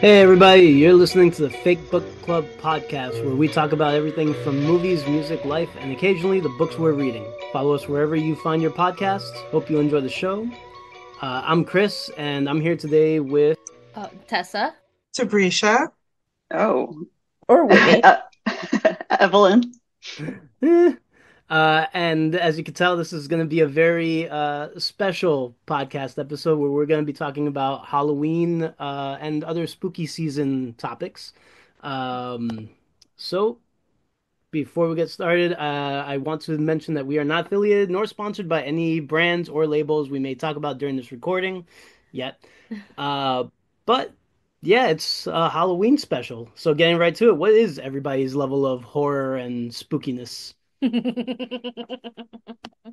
Hey everybody, you're listening to the Fake Book Club podcast where we talk about everything from movies, music, life, and occasionally the books we're reading. Follow us wherever you find your podcasts. Hope you enjoy the show. Uh, I'm Chris, and I'm here today with Uh, Tessa. Tabrizia. Oh, Or Whitney. uh, Evelyn. Uh, and as you can tell, this is going to be a very uh, special podcast episode where we're going to be talking about Halloween uh, and other spooky season topics. Um, so, before we get started, uh, I want to mention that we are not affiliated nor sponsored by any brands or labels we may talk about during this recording yet. Uh, but yeah, it's a Halloween special. So, getting right to it, what is everybody's level of horror and spookiness?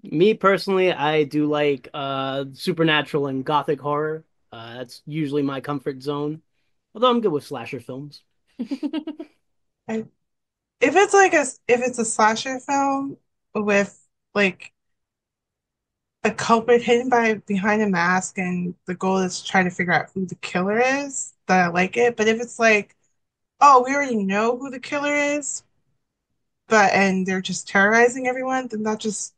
Me personally, I do like uh supernatural and gothic horror. Uh that's usually my comfort zone. Although I'm good with slasher films. If it's like a if it's a slasher film with like a culprit hidden by behind a mask and the goal is to try to figure out who the killer is, then I like it. But if it's like, oh, we already know who the killer is, but and they're just terrorizing everyone, then that just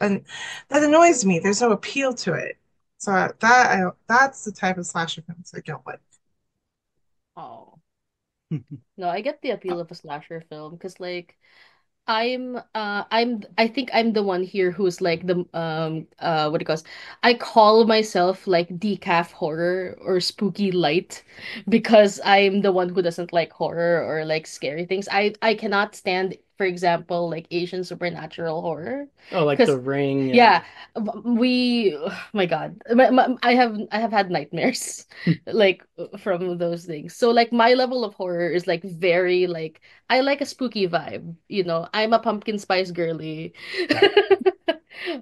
and that annoys me. There's no appeal to it. So that I that's the type of slasher films I don't like. Oh. No, I get the appeal of a slasher film because like I'm uh I'm I think I'm the one here who's like the um uh what it goes I call myself like decaf horror or spooky light because I'm the one who doesn't like horror or like scary things. I I cannot stand for example like Asian supernatural horror. Oh, like The Ring. and- Yeah, we oh my God. My, my, I have I have had nightmares like from those things. So like my level of horror is like very like I like a spooky vibe, you know. I'm a pumpkin spice girly.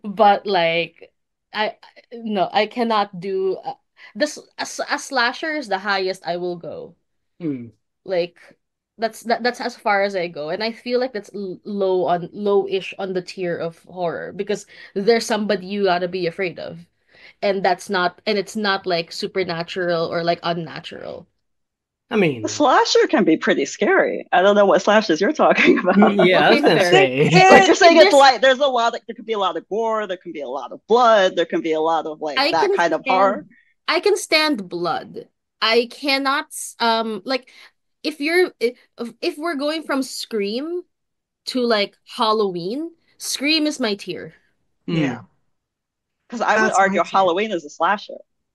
But like I no, I cannot do uh, this a, a slasher is the highest I will go. Hmm. Like that's that, that's as far as I go, and I feel like that's l- low on low-ish on the tier of horror because there's somebody you gotta be afraid of, and that's not and it's not like supernatural or like unnatural. I mean, The slasher can be pretty scary. I don't know what slashers you're talking about. yeah, I was gonna say. Yeah. Like you're saying it's There's- like there's a lot of there can be a lot of gore, there can be a lot of blood, there can be a lot of like I that can kind of stand- horror. I can stand blood. I cannot um like if you're if, if we're going from Scream to like Halloween, Scream is my tier. Hmm. Yeah. Because I would That's my argue tier. Halloween is a slasher.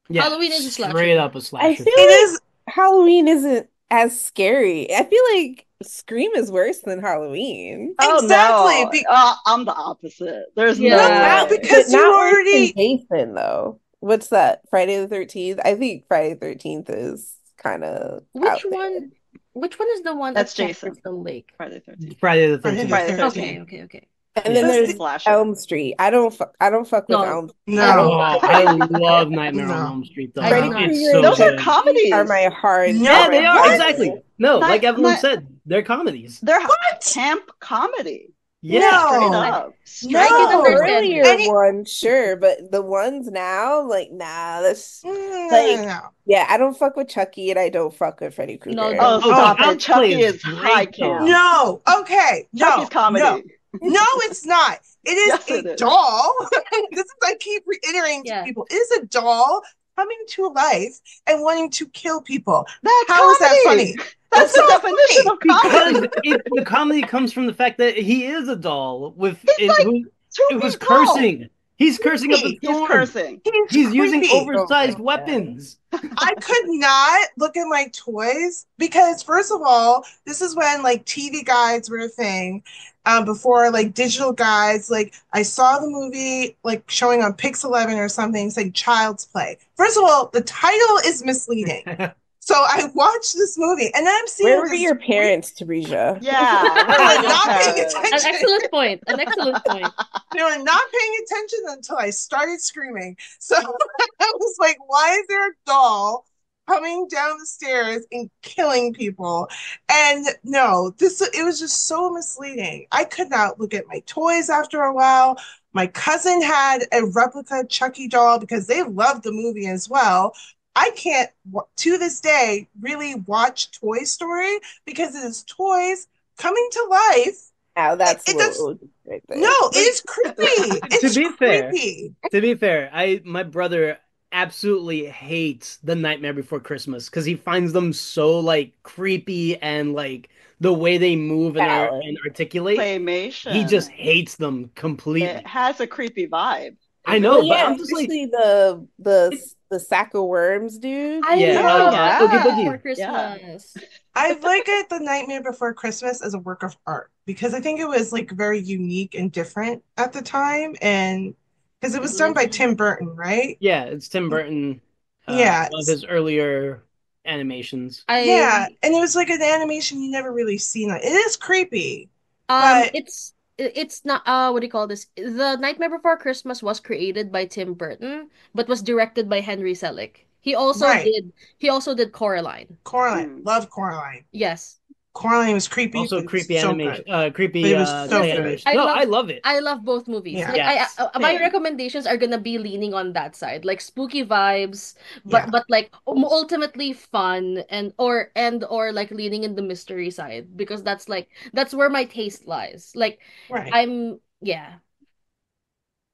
Yeah, Halloween is a slasher. straight up a I slasher. feel It like is Halloween isn't as scary. I feel like Scream is worse than Halloween. Oh Exactly, no. be- Uh, I'm the opposite. There's Yeah. no Not way. because But you not worse than already Jason though. What's that? Friday the 13th? I think Friday the 13th is kind of Which one? Which one is the one That's at Jason. Jefferson Lake? Friday the 13th. Friday the 13th. Friday the 13th. Okay, okay, okay. And then there's Slasher. Elm Street. I don't fuck I don't fuck with Elm no. I love Nightmare No. on Elm Street though. I Freddy know. It's so Those are comedies. are my hard. No, Yeah, they are What? exactly. No, Not- like Evelyn not- said, they're comedies. They're What? camp comedy. Yeah. Straight No. up. Straight No. The understand. earlier Any- one, sure, but the ones now, like, nah, that's No, no, Like- no, no. yeah, I don't fuck with Chucky and I don't fuck with Freddy Krueger. No, Oh, stop Child's it. Chucky Play is is great, high camp. No, okay, no, Chucky's comedy. no, no, it's not. It is Yes, a it is. doll. this is I keep reiterating Yeah. to people. It is a doll coming to life and wanting to kill people. That's How is that funny? That's That's the not definition of comedy. Because it, the comedy comes from the fact that he is a doll with He's it, like who, it was feet cursing. He's cursing up a tall. He's cursing. He's, He's using oversized Oh weapons. I could not look at my toys because, first of all, this is when like TV guides were a thing. Um, before like digital guides, like I saw the movie like showing on Pix 11 or something saying Child's Play. First of all, the title is misleading. So I watched this movie and then I'm seeing Where were your parents, Teresa? Yeah. They were not paying parents? An excellent point. An excellent point. They were not paying attention until I started screaming. So I was like, why is there a doll coming down the stairs and killing people? And no, this it was just so misleading. I could not look at my toys after a while. My cousin had a replica Chucky doll because they loved the movie as well. I can't, to this day, really watch Toy Story because it is toys coming to life. Now that's It a does- little right there. No, it's creepy. It's be fair, creepy. To be fair, I my brother absolutely hates the Nightmare Before Christmas because he finds them so like creepy and like the way they move and, are, and articulate. Claymation. He just hates them completely. it has a creepy vibe. I know, Well, but yeah, I'm just like, especially the the the sack of worms, dude. I Yeah, love uh, Oogie Oogie Boogie. for Christmas. I like it, The Nightmare Before Christmas, as a work of art because I think it was like very unique and different at the time, and because it was done by Tim Burton, right? yeah, it's Tim Burton. Uh, Yeah. one of his earlier animations. I Yeah, and it was like an animation you never really seen. It is creepy. Um, But- it's it's not uh what do you call this? The Nightmare Before Christmas was created by Tim Burton, but was directed by Henry Selick. He also Right. did he also did Coraline. Coraline, Mm. love Coraline. Yes. Coraline was creepy, Also, but it was creepy so animation. Uh, creepy it was uh, so animation. I No, love- I love it. I love both movies. Yeah. Like Yes. I, uh, my Same. recommendations are gonna be leaning on that side, like spooky vibes, but Yeah. but like um, ultimately fun and or and or like leaning in the mystery side because that's like that's where my taste lies. Like Right. I'm yeah.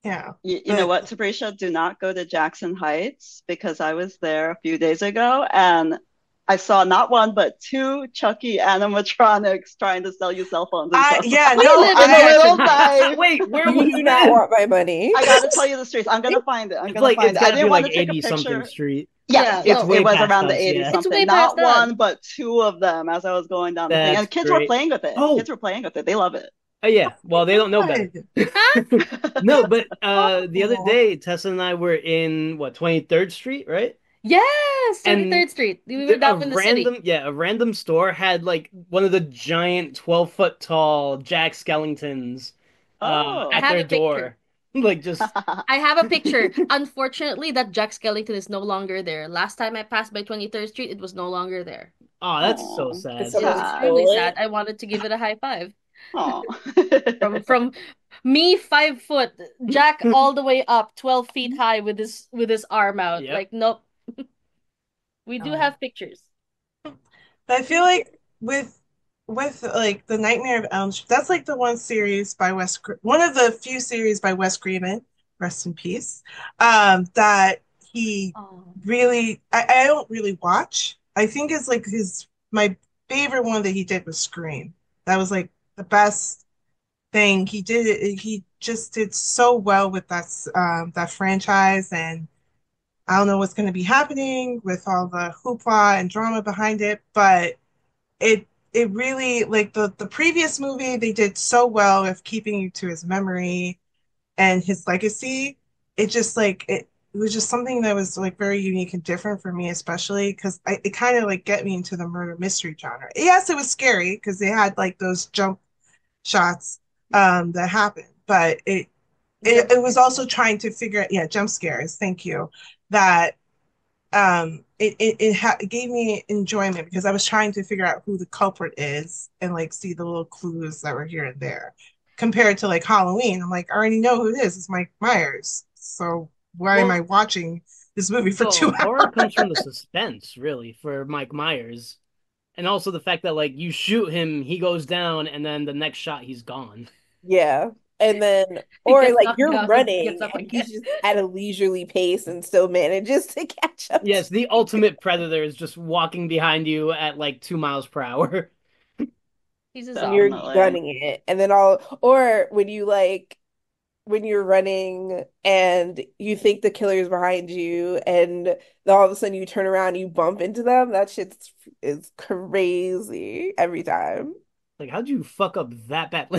yeah. You, you know what, Tabrizia? Do not go to Jackson Heights because I was there a few days ago and I saw not one but two Chucky animatronics trying to sell you cell phones and I stuff. yeah, no, I'm a I, little guy. Wait, where You was do not that? want my money. I gotta tell you the streets. I'm gonna find it. I'm gonna like find it. I gotta didn't want like to take a 80 something picture. street. Yeah, It's it, way it was past around the us, 80 yeah. It's something. way Not past us. one, but two of them as I was going down the thing. And kids were playing with it. Oh. Kids were playing with it. They love it. Oh yeah. Well, they don't know better. Good. No, but uh, the other day, Tessa and I were in what 23rd Street, right? Yes, And 23rd Street. We were a down in the random, city. yeah, a random store had like one of the giant 12 foot tall Jack Skellingtons uh, Oh. at have their a picture. door. Like just I have a picture. Unfortunately, that Jack Skellington is no longer there. Last time I passed by 23rd Street, it was no longer there. oh, that's so Aw. sad. It's It so sad. really sad. I wanted to give it a high five. Aw. From from me five foot, Jack all the way up, 12 feet high with his with his arm out. Yep. Like, nope. We do Oh. have pictures. But I feel like with with like the Nightmare of Elm Street, that's like the one series by Wes, one of the few series by Wes Craven, rest in peace. Um, that he Oh. really, I, I don't really watch. I think it's like his my favorite one that he did was Scream. That was like the best thing he did. It, he just did so well with that um that franchise and. I don't know what's going to be happening with all the hoopla and drama behind it, but it it really like the the previous movie they did so well of keeping you to his memory and his legacy. It just like it, it was just something that was like very unique and different for me, especially because it kind of like get me into the murder mystery genre. Yes, it was scary because they had like those jump shots um that happened, but it it, it was also trying to figure out yeah jump scares thank you that um it it, it, ha- it gave me enjoyment because i was trying to figure out who the culprit is and like see the little clues that were here and there compared to like halloween i'm like i already know who it is it's mike myers so why am i watching this movie for No, two horror hours comes from the suspense, really, for Mike Myers. And also the fact that like you shoot him, he goes down, and then the next shot he's gone. Yeah. And then, or like knocked you're down, running gets up and he's just at a leisurely pace and still manages to catch up. Yes, the ultimate predator is just walking behind you at like two miles per hour. He's a and you're Definitely. gunning it. And then all, or when you like, when you're running and you think the killer is behind you and then all of a sudden you turn around and you bump into them, that shit's is crazy every time. Like, how'd you fuck up that bad?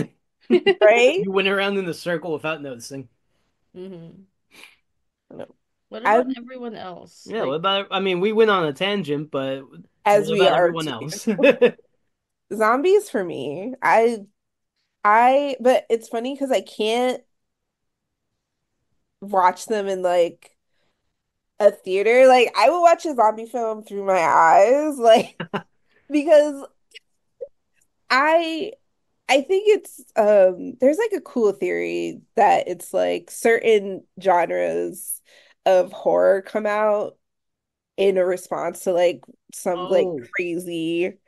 Like, Right? you went around in the circle without noticing. Mm-hmm. No. What I- about everyone else? Yeah, Like, what about? I mean, we went on a tangent, but As what we about are everyone too. else? Zombies for me. I I but it's funny because I can't watch them in like a theater. Like I would watch a zombie film through my eyes, like because I I think it's um there's like a cool theory that it's like certain genres of horror come out in a response to like some like Oh, crazy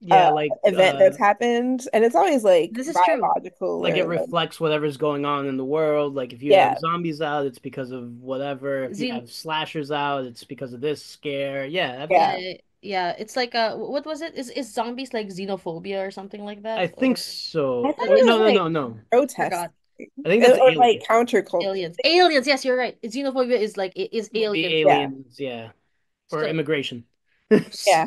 yeah, uh like event uh that's happened and it's always like This is true. like it or like reflects whatever's going on in the world. Like if you yeah have zombies out, it's because of whatever. If you have slashers out, it's because of this scare. Yeah, yeah absolutely. Yeah, yeah, it's like uh what was it? Is is zombies like xenophobia or something like that? I think Or so. I I thought Oh, it think no, was no, like no, no. protest forgot. I think that's or like aliens. counterculture Aliens. Aliens, yes, you're right. Xenophobia is like it is The alien yeah phobia. aliens, yeah, or So immigration. yeah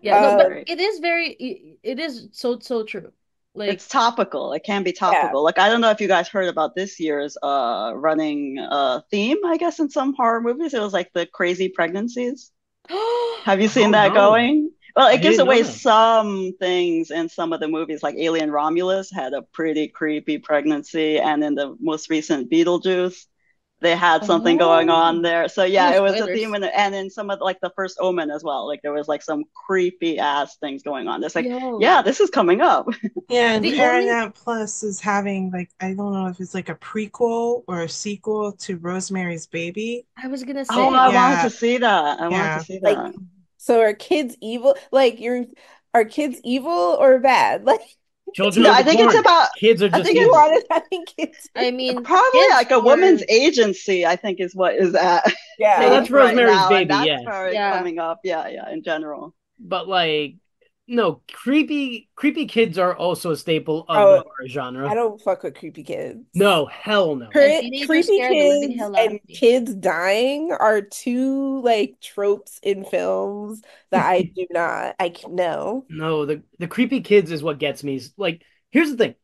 yeah, no, but it is very it, it is so so true. Like It's topical. It can be yeah topical. Like I don't know if you guys heard about this year's uh running uh theme, I guess, in some horror movies. It was like the crazy pregnancies. Have you seen Oh that no, going? Well, I it gives away some things in some of the movies, like Alien Romulus had a pretty creepy pregnancy, and in the most recent Beetlejuice, they had something going oh. on oh there. So no yeah, it was a theme, in the, and in some of like the first Omen as well, like there was like some creepy ass things going on. It's like, yeah, this is coming up. Yeah, and the only Plus is having like I don't know if it's like a prequel or a sequel to Rosemary's Baby. I was gonna say. Oh, say I wanted to see that. I wanted to yeah. see like that. so are kids evil like you're are kids evil or bad like Children No, I be think it's about. Kids are just. I just think you evil. it's wanted having kids I mean probably like a woman's agency. I think is what is at No, yeah that's stake right Rosemary's Baby, that's yeah. yeah. coming up. Yeah, yeah. In general. But like, no, creepy, creepy kids are also a staple of oh, the oh horror I don't fuck with creepy kids No, hell no. And Cre creepy scare the living kids hell out of and kids dying are two like tropes in films that I do not I can no No, the the creepy kids is what gets me. Like, here's the thing.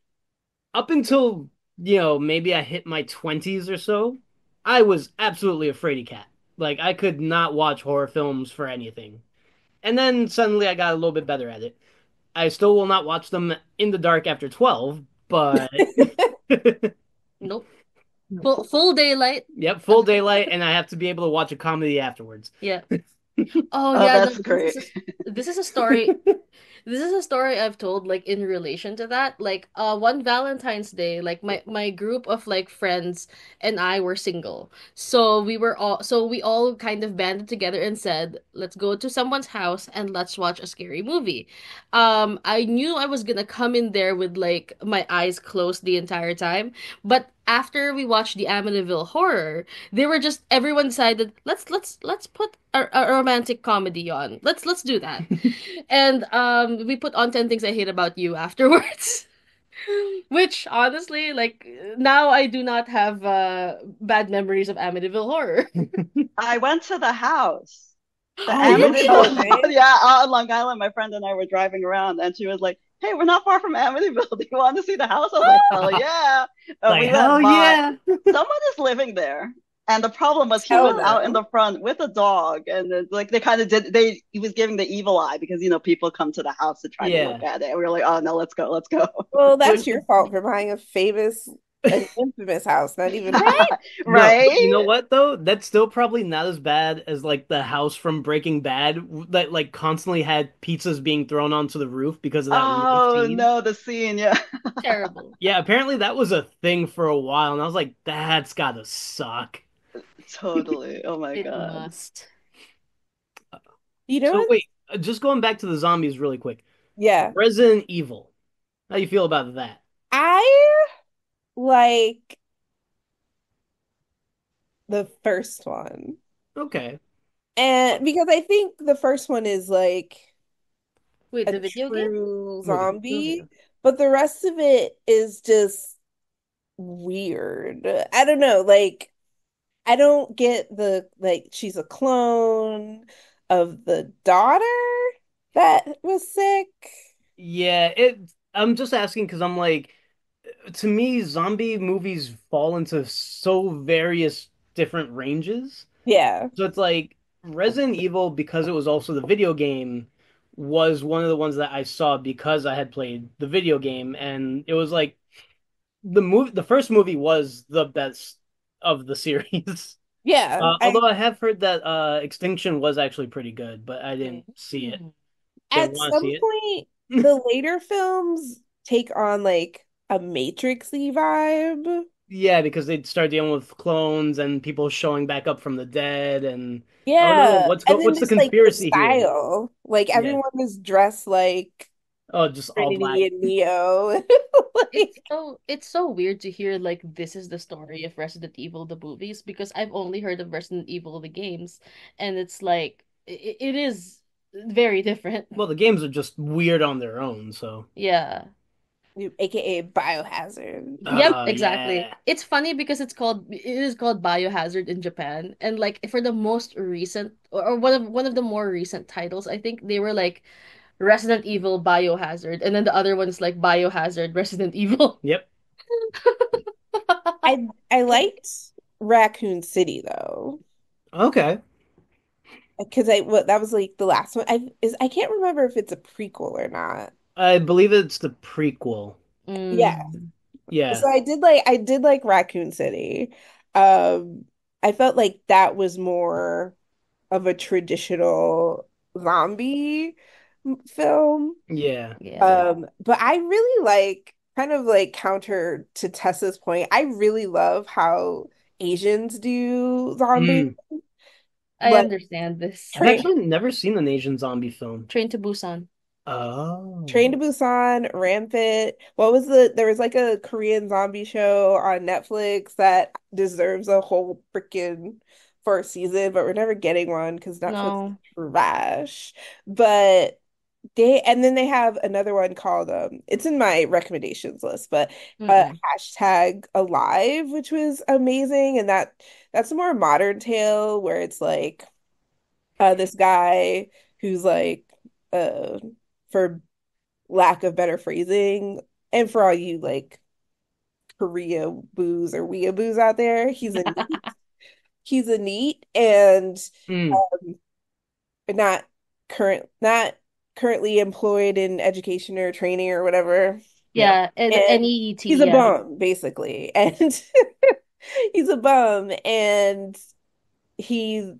Up until, you know, maybe I hit my 20s or so, I was absolutely a fraidy cat. Like, I could not watch horror films for anything. And then suddenly I got a little bit better at it. I still will not watch them in the dark after 12, but Nope. Full full daylight. yep, full daylight, and I have to be able to watch a comedy afterwards. Yeah. Oh Oh, yeah, no, that's this great. is this is a story. This is a story I've told like in relation to that. Like uh one Valentine's Day, like my my group of like friends and I were single. So we were all so we all kind of banded together and said, "Let's go to someone's house and let's watch a scary movie." Um I knew I was gonna come in there with like my eyes closed the entire time, but after we watched the Amityville Horror, they were just everyone decided, "Let's let's let's put a, a romantic comedy on. Let's let's do that." And um we put on 10 things I hate about you afterwards. Which honestly, like now I do not have uh bad memories of Amityville horror. I went to the house. The Oh, Did no you? Amityville shit. Okay. house. Yeah, out on Long Island. My friend and I were driving around, and she was like, "Hey, we're not far from Amityville. Do you want to see the house?" I was like, "Hell yeah!" And Like, we hell went yeah. Someone is living there. And the problem was he was out in the front with a dog, and it's like they kind of did. They he was giving the evil eye because you know people come to the house to try to look at it. And we were like, oh no, let's go, let's go. Well, that's your fault for buying a famous, an infamous house, not even Right? No, but you know what though? That's still probably not as bad as like the house from Breaking Bad that like constantly had pizzas being thrown onto the roof because of that one Oh scene. no, the scene, yeah. Terrible. Yeah, apparently that was a thing for a while, and I was like, that's gotta suck. Totally. Oh my It God. must. You know So wait, uh, just going back to the zombies really quick. Yeah. Resident Evil. How you feel about that? I like the first one. Okay. And because I think the first one is like Wait, a the video game? true Movie. zombie, Okay. but the rest of it is just weird. I don't know, like I don't get the like she's a clone of the daughter that was sick. Yeah, it I'm just asking because I'm like to me zombie movies fall into so various different ranges. Yeah. So it's like Resident Evil, because it was also the video game, was one of the ones that I saw because I had played the video game, and it was like the movie. The first movie was the best of the series. Yeah. Uh, I although I have heard that uh, Extinction was actually pretty good, but I didn't see it. Didn't at some it. point the later films take on like a Matrixy vibe. Yeah, because they'd start dealing with clones and people showing back up from the dead and oh no, Yeah, what's go and then what's the just like the conspiracy here? style, like Yeah. everyone is dressed like Oh, just all black. Trinity and Neo. It's Like, so it's so weird to hear like this is the story of Resident Evil the movies because I've only heard of Resident Evil the games and it's like it, it is very different. Well, the games are just weird on their own, so Yeah. AKA Biohazard. Yep, Oh, exactly. yeah. It's funny because it's called it is called Biohazard in Japan and like for the most recent or, or one of one of the more recent titles I think they were like Resident Evil Biohazard and then the other one is like Biohazard Resident Evil. Yep. I I liked Raccoon City though. Okay. Uh, because I what that was like the last one. I is I can't remember if it's a prequel or not. I believe it's the prequel. Yeah. Mm. Yeah. So I did like I did like Raccoon City. Um I felt like that was more of a traditional zombie film. Yeah. Yeah. Um but I really like kind of like counter to Tessa's point. I really love how Asians do zombie. Mm. I Like understand this. I've Train actually never seen an Asian zombie film. Train to Busan. Oh. Train to Busan, Rampant. What was the there was like a Korean zombie show on Netflix that deserves a whole freaking first season, but we're never getting one because Netflix No. trash. But they and then they have another one called um it's in my recommendations list, but uh Mm-mm. hashtag alive, which was amazing. And that that's a more modern tale where it's like uh this guy who's like uh for lack of better phrasing, and for all you like Korea boos or weeaboos out there, he's a NEET, he's a NEET and Mm. um, not current not currently employed in education or training or whatever. Yeah, and And NEET, he's a bum, basically. And he's a bum and he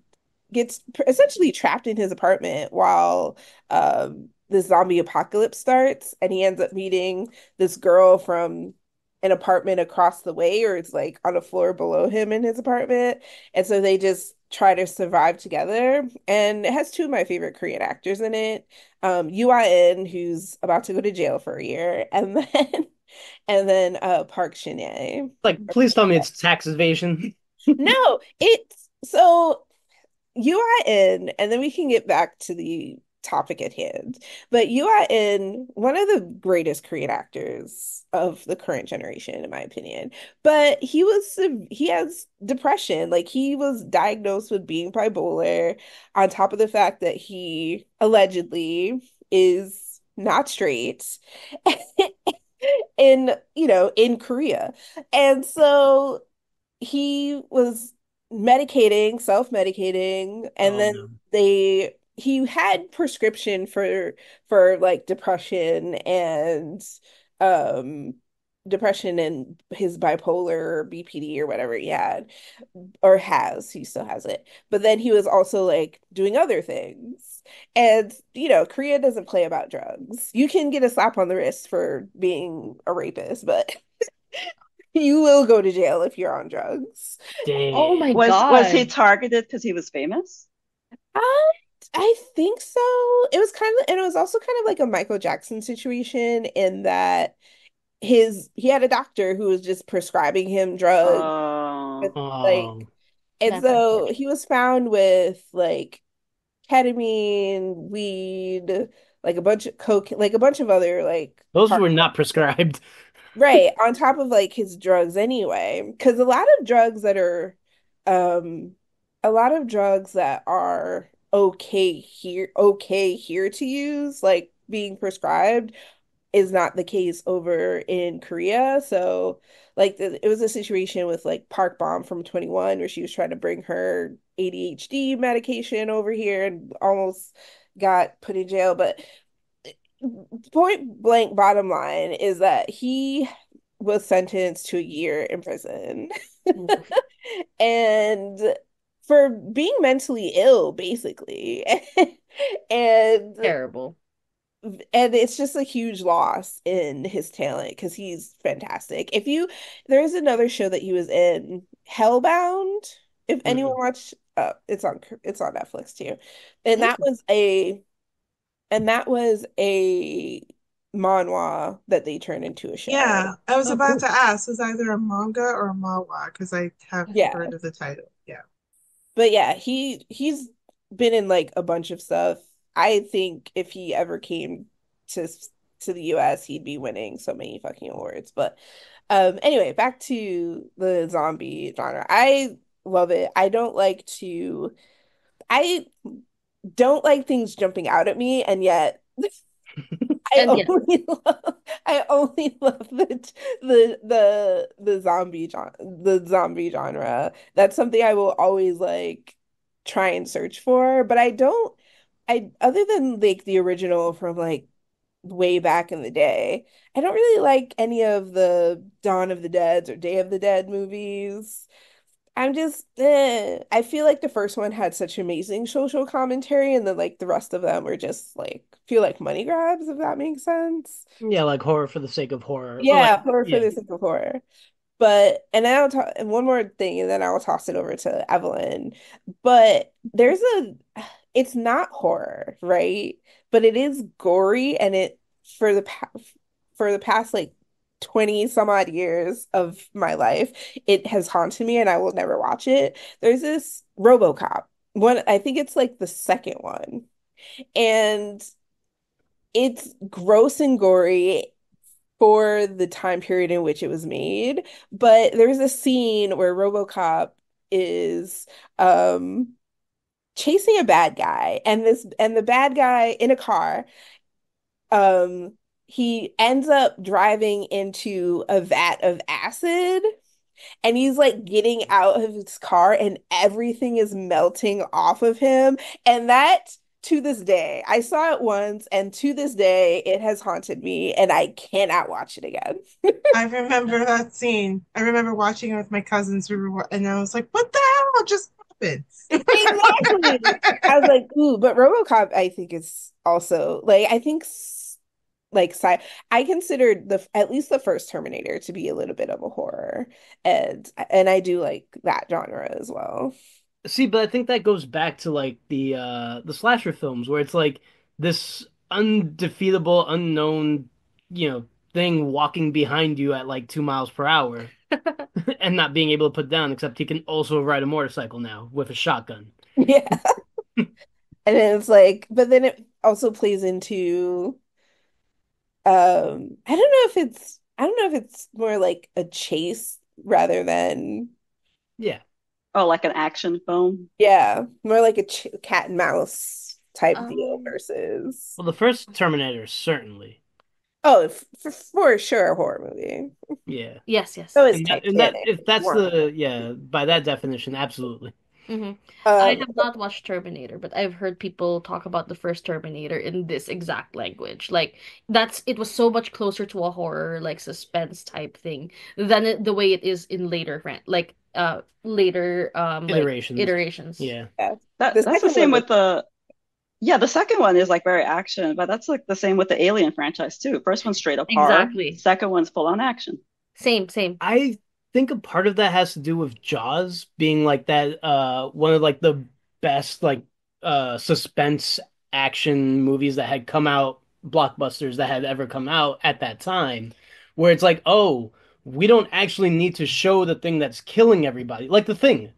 gets essentially trapped in his apartment while um the zombie apocalypse starts and he ends up meeting this girl from an apartment across the way or it's like on a floor below him in his apartment. And so they just try to survive together. And it has two of my favorite Korean actors in it um Yoo Ah-in who's about to go to jail for a year and then and then uh Park Shin-hye. Like, please tell me it's tax evasion. no, it's so Yoo Ah-in, and then we can get back to the topic at hand. But Yoo Ah-in one of the greatest Korean actors of the current generation, in my opinion. But he was he has depression. Like he was diagnosed with being bipolar, on top of the fact that he allegedly is not straight. In, you know, in Korea. And so he was medicating, self-medicating, and Oh then no. they he had prescription for for like depression and um depression and his bipolar or BPD or whatever he had or has, he still has it. But then he was also like doing other things. And you know, Korea doesn't play about drugs. You can get a slap on the wrist for being a rapist, but you will go to jail if you're on drugs. Oh my Damn. Was was he God. targeted because he was famous? I, I think so. It was kind of, and it was also kind of like a Michael Jackson situation in that his he had a doctor who was just prescribing him drugs, Oh, like, Oh. and so he was found with like ketamine, weed, like a bunch of coke, like a bunch of other like Those hard were not prescribed. Right, on top of like his drugs anyway. Because a lot of drugs that are um a lot of drugs that are okay here okay here to use, like being prescribed, is not the case over in Korea. So like the, it was a situation with like Park Bom from 2NE1 where she was trying to bring her ADHD medication over here and almost got put in jail. But eh, point blank bottom line is that he was sentenced to a year in prison and for being mentally ill basically and Terrible. and it's just a huge loss in his talent because he's fantastic. If you there's another show that he was in, Hellbound. If anyone Mm-mm. watched, uh, it's on it's on Netflix too, and that Mm. was a and that was a manhwa that they turned into a show. Yeah, I was Oh, about to ask, is either a manga or a manhwa because I have Yeah. heard of the title. But yeah, he he's been in like a bunch of stuff. I think if he ever came to to the US, he'd be winning so many fucking awards. But um anyway, back to the zombie genre. I love it. I don't like to I don't like things jumping out at me, and yet I only love I only love the the the the zombie genre the zombie genre. That's something I will always like try and search for, but I don't I other than like the original from like way back in the day, I don't really like any of the Dawn of the Dead or Day of the Dead movies. I'm just eh. I feel like the first one had such amazing social commentary, and then like the rest of them were just like feel like money grabs, if that makes sense. Yeah, like horror for the sake of horror. Or Yeah, like, horror for yeah. the sake of horror. But and then I'll talk and one more thing, and then I'll toss it over to Evelyn. But there's a it's not horror, right? But it is gory, and it for the pa for the past like 20 some odd years of my life, it has haunted me and I will never watch it. There's this RoboCop. One, I think it's like the second one. And it's gross and gory for the time period in which it was made. But there's a scene where RoboCop is um chasing a bad guy and this and the bad guy in a car um he ends up driving into a vat of acid and he's like getting out of his car and everything is melting off of him and that to this day I saw it once and to this day it has haunted me and I cannot watch it again. I remember that scene. I remember watching it with my cousins. We were, and I was like, "What the hell just happened?" Exactly. I was like, ooh, but RoboCop I think is also like I think s- like sci I considered the at least the first Terminator to be a little bit of a horror and and I do like that genre as well. See, but I think that goes back to like the uh the slasher films where it's like this undefeatable, unknown, you know, thing walking behind you at like two miles per hour and not being able to put down, except he can also ride a motorcycle now with a shotgun. Yeah. And then it's like, but then it also plays into um I don't know if it's I don't know if it's more like a chase rather than Yeah. Oh, like an action film. yeah, more like a ch cat and mouse type deal Um, versus Well, the first Terminator, certainly. oh f for, for sure a horror movie. Yeah. Yes, yes. So is And that, and that Titanic. if that's One. the yeah, by that definition, absolutely. Hmm I Um, have not watched Terminator, but I've heard people talk about the first Terminator in this exact language. Like that's it was so much closer to a horror, like suspense type thing than it, the way it is in later like uh later um like Iterations. iterations. Yeah. That The that's the second same one with the yeah, the second one is like very action, but that's like the same with the Alien franchise too. First one's straight up horror, Exactly. second one's full on action. Same, same. I think a part of that has to do with Jaws being like that uh one of like the best like uh suspense action movies that had come out blockbusters that had ever come out at that time where it's like oh we don't actually need to show the thing that's killing everybody like the thing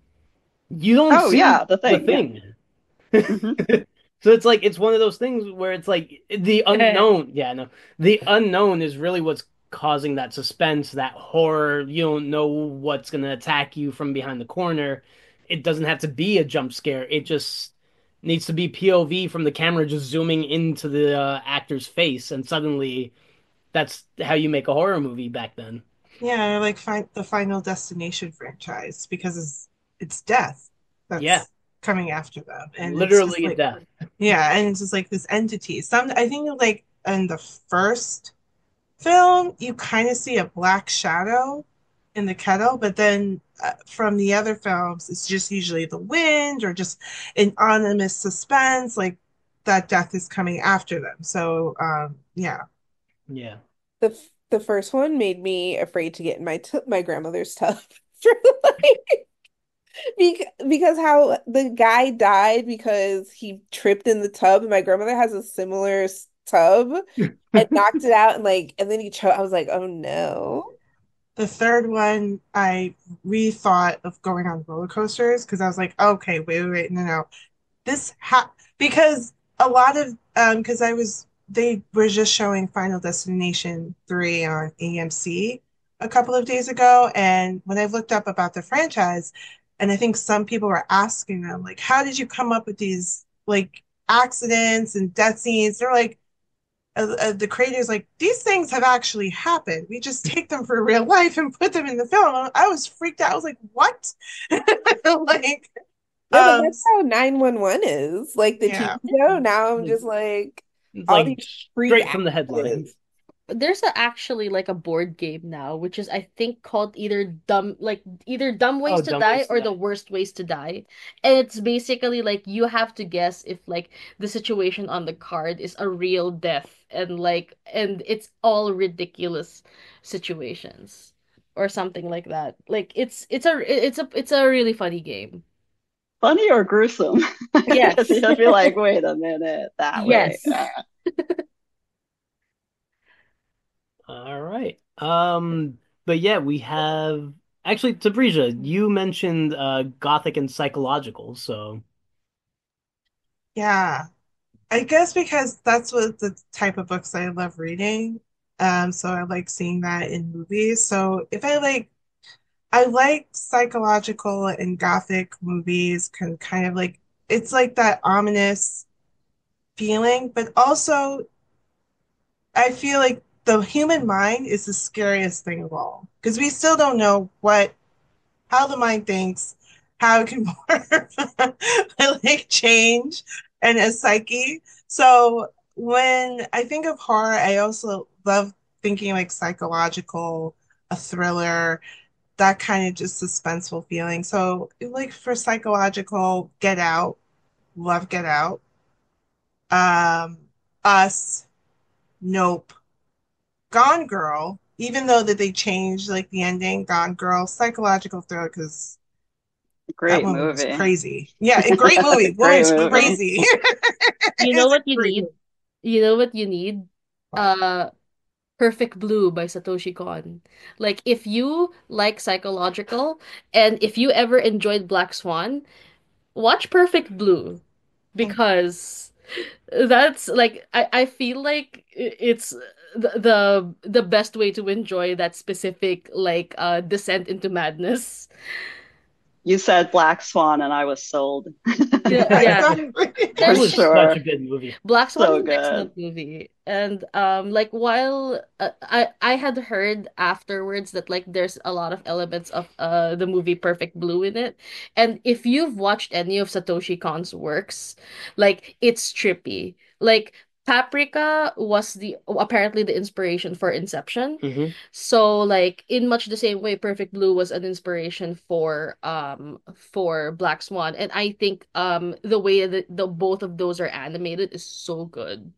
you don't Oh see yeah, the the thing. Yeah. thing hmm so it's like it's one of those things where it's like the unknown yeah no the unknown is really what's causing that suspense that horror you don't know what's going to attack you from behind the corner. It doesn't have to be a jump scare. It just needs to be POV from the camera just zooming into the uh, actor's face and suddenly that's how you make a horror movie back then. Yeah, or like fi the Final Destination franchise because it's it's death that's yeah. coming after them, and literally like death. Yeah, and it's just like this entity. Some I think like in the first film, you kind of see a black shadow in the kettle, but then uh, from the other films, it's just usually the wind or just an ominous suspense. Like that death is coming after them. So um, yeah. Yeah. The the first one made me afraid to get in my t my grandmother's tub for like because, because how the guy died because he tripped in the tub and my grandmother has a similar tub and knocked it out and like and then he choked. I was like, oh no. The third one, I rethought of going on roller coasters because I was like, okay, wait, wait, wait, no, no. This ha because a lot of um because I was they were just showing Final Destination 3 on AMC a couple of days ago, and when I looked up about the franchise, and I think some people were asking them, like, how did you come up with these like accidents and death scenes? They're like, uh, uh, the creators like these things have actually happened. We just take them for real life and put them in the film. I was freaked out. I was like, what? like, Yeah, but um, that's how 911 is. Like the Yeah. TV show. Now I'm just like It's all like these straight from the headlines. There's a, actually like a board game now, which is I think called either dumb like either dumb ways Oh, to Dumb die Ways to or the Die. worst ways to die. And it's basically like you have to guess if like the situation on the card is a real death and like and it's all ridiculous situations or something like that. Like it's it's a it's a it's a really funny game. Funny or gruesome? Yes. Because you just be like, wait a minute, that way. Yes. All right. Um, but yeah, we have actually Tabrizia, you mentioned uh gothic and psychological, so yeah. I guess because that's what the type of books I love reading. Um, so I like seeing that in movies. So if I like I like psychological and gothic movies can kind of like it's like that ominous feeling, but also I feel like the human mind is the scariest thing of all because we still don't know what how the mind thinks, how it can like change and a psyche. So when I think of horror, I also love thinking like psychological, a thriller, that kind of just suspenseful feeling. So like for psychological, Get Out, love Get Out. Um, Us, Nope, Gone Girl, even though that they changed like the ending, Gone Girl, psychological thriller because that Great one was movie. crazy. Yeah, a great movie. Great movie. crazy. You know what you need? You know what you need? Uh Perfect Blue by Satoshi Kon. Like if you like psychological and if you ever enjoyed Black Swan, watch Perfect Blue because that's like I I feel like it's the the, the best way to enjoy that specific like uh descent into madness. You said Black Swan, and I was sold. Yeah, Yeah, yeah. that was sure. such a good movie. Black Swan So is an good. excellent movie. And um like while uh, I I had heard afterwards that like there's a lot of elements of uh the movie Perfect Blue in it. And if you've watched any of Satoshi Kon's works, like it's trippy. Like Paprika was the apparently the inspiration for Inception. hmm So like in much the same way Perfect Blue was an inspiration for um for Black Swan and I think um the way that the both of those are animated is so good.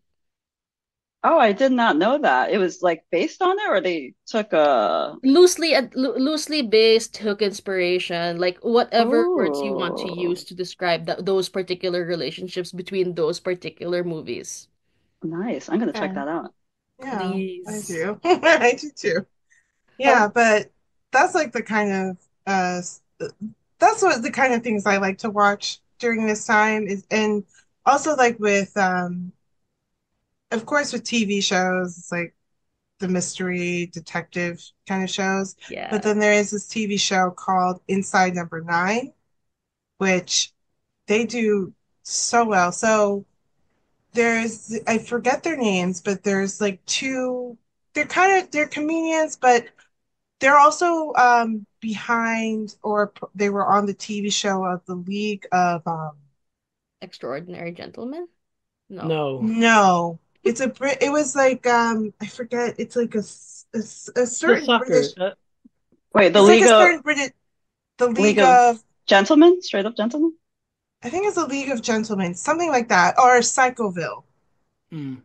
Oh, I did not know that. It was like based on it, or they took a. Loosely and loo- loosely based took inspiration like whatever words you want to use to describe that those particular relationships between those particular movies. Nice. I'm gonna check Yeah. that out. Yeah, I do. I do too. Yeah, but that's like the kind of uh that's what the kind of things I like to watch during this time is and also like with um of course with TV shows it's like the mystery detective kind of shows. Yeah. But then there is this TV show called Inside Number Nine, which they do so well. So there's I forget their names, but there's like two they're kind of they're comedians, but they're also um behind or they were on the TV show of the League of um Extraordinary Gentlemen. No. No. no, it's a Brit it was like um I forget it's like a For certain soccer. British Uh, Wait, the it's like League a of British the League League of of Gentlemen, straight up gentlemen. I think it's a League of Gentlemen, something like that, or Psychoville. Mm.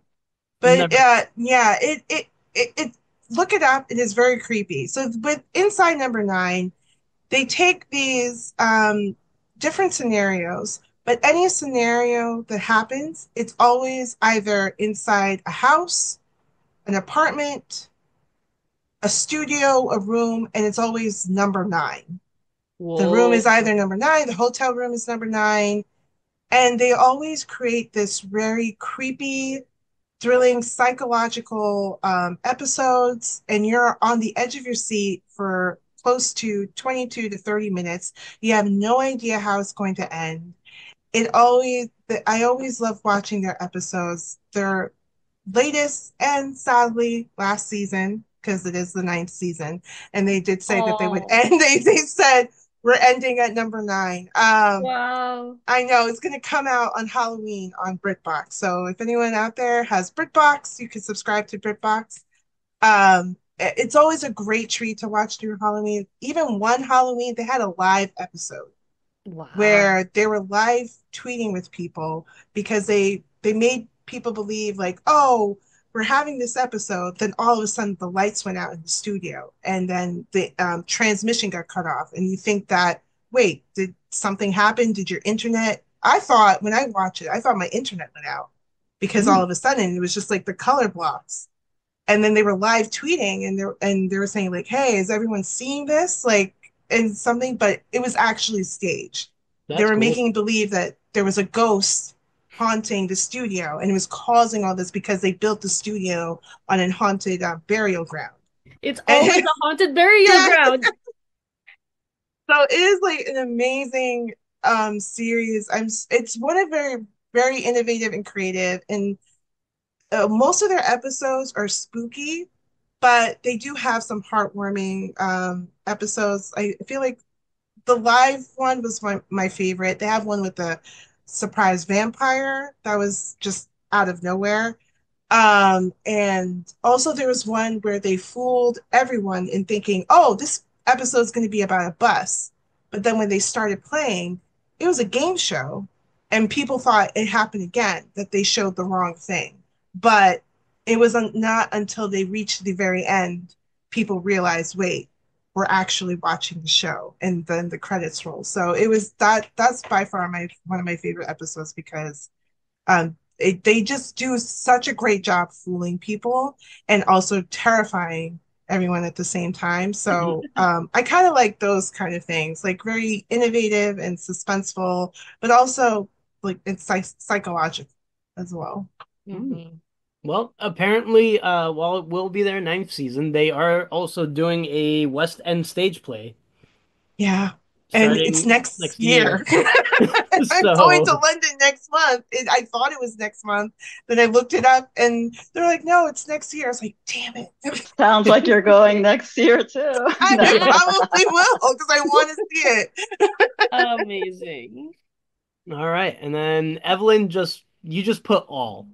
But Never. uh, yeah, it, it it it look it up. It is very creepy. So with Inside Number Nine, they take these um, different scenarios, but any scenario that happens, it's always either inside a house, an apartment, a studio, a room, and it's always number nine. The room is either number nine, the hotel room is number nine, and they always create this very creepy thrilling psychological um, episodes, and you're on the edge of your seat for close to 22 to 30 minutes. You have no idea how it's going to end. It always, I always love watching their episodes. Their latest and sadly last season, because it is the ninth season, and they did say that they would Oh, end. They they said we're ending at number nine. Um, wow. I know it's going to come out on Halloween on BritBox. So if anyone out there has BritBox, you can subscribe to BritBox. Um, it's always a great treat to watch through Halloween. Even one Halloween, they had a live episode Wow. where they were live tweeting with people because they they made people believe like, oh, we're having this episode. Then all of a sudden the lights went out in the studio, and then the um, transmission got cut off, and you think that wait, did something happen? Did your internet? I thought when I watched it, I thought my internet went out because all Mm. of a sudden it was just like the color blocks and then they were live tweeting and they and they were saying like hey is everyone seeing this like and something but it was actually staged they were cool. making believe that there was a ghost haunting the studio and it was causing all this because they built the studio on a haunted uh, burial ground It's always a haunted burial yeah ground. so it is like an amazing um series i'm it's one of very very innovative and creative and uh, most of their episodes are spooky but they do have some heartwarming um, episodes. I feel like the live one was my, my favorite. They have one with the surprise vampire that was just out of nowhere. Um, and also there was one where they fooled everyone in thinking, oh, this episode is going to be about a bus. But then when they started playing, it was a game show, and people thought it happened again, that they showed the wrong thing. But it was not until they reached the very end, people realized, wait, we're actually watching the show, and then the credits roll. So it was that. That's by far my one of my favorite episodes because um, it, they just do such a great job fooling people and also terrifying everyone at the same time. So um, I kind of like those kind of things, like very innovative and suspenseful, but also like it's psych psychological as well. Mm. Well, apparently, uh, while it will be their ninth season, they are also doing a West End stage play Yeah. And it's next next year. year. I'm going to London next month. It, I thought it was next month. Then I looked it up and they're like, no, it's next year. I was like, damn it. Sounds like you're going next year too. I No. probably will because I want to see it. Amazing. all right, and then Evelyn just you just put all.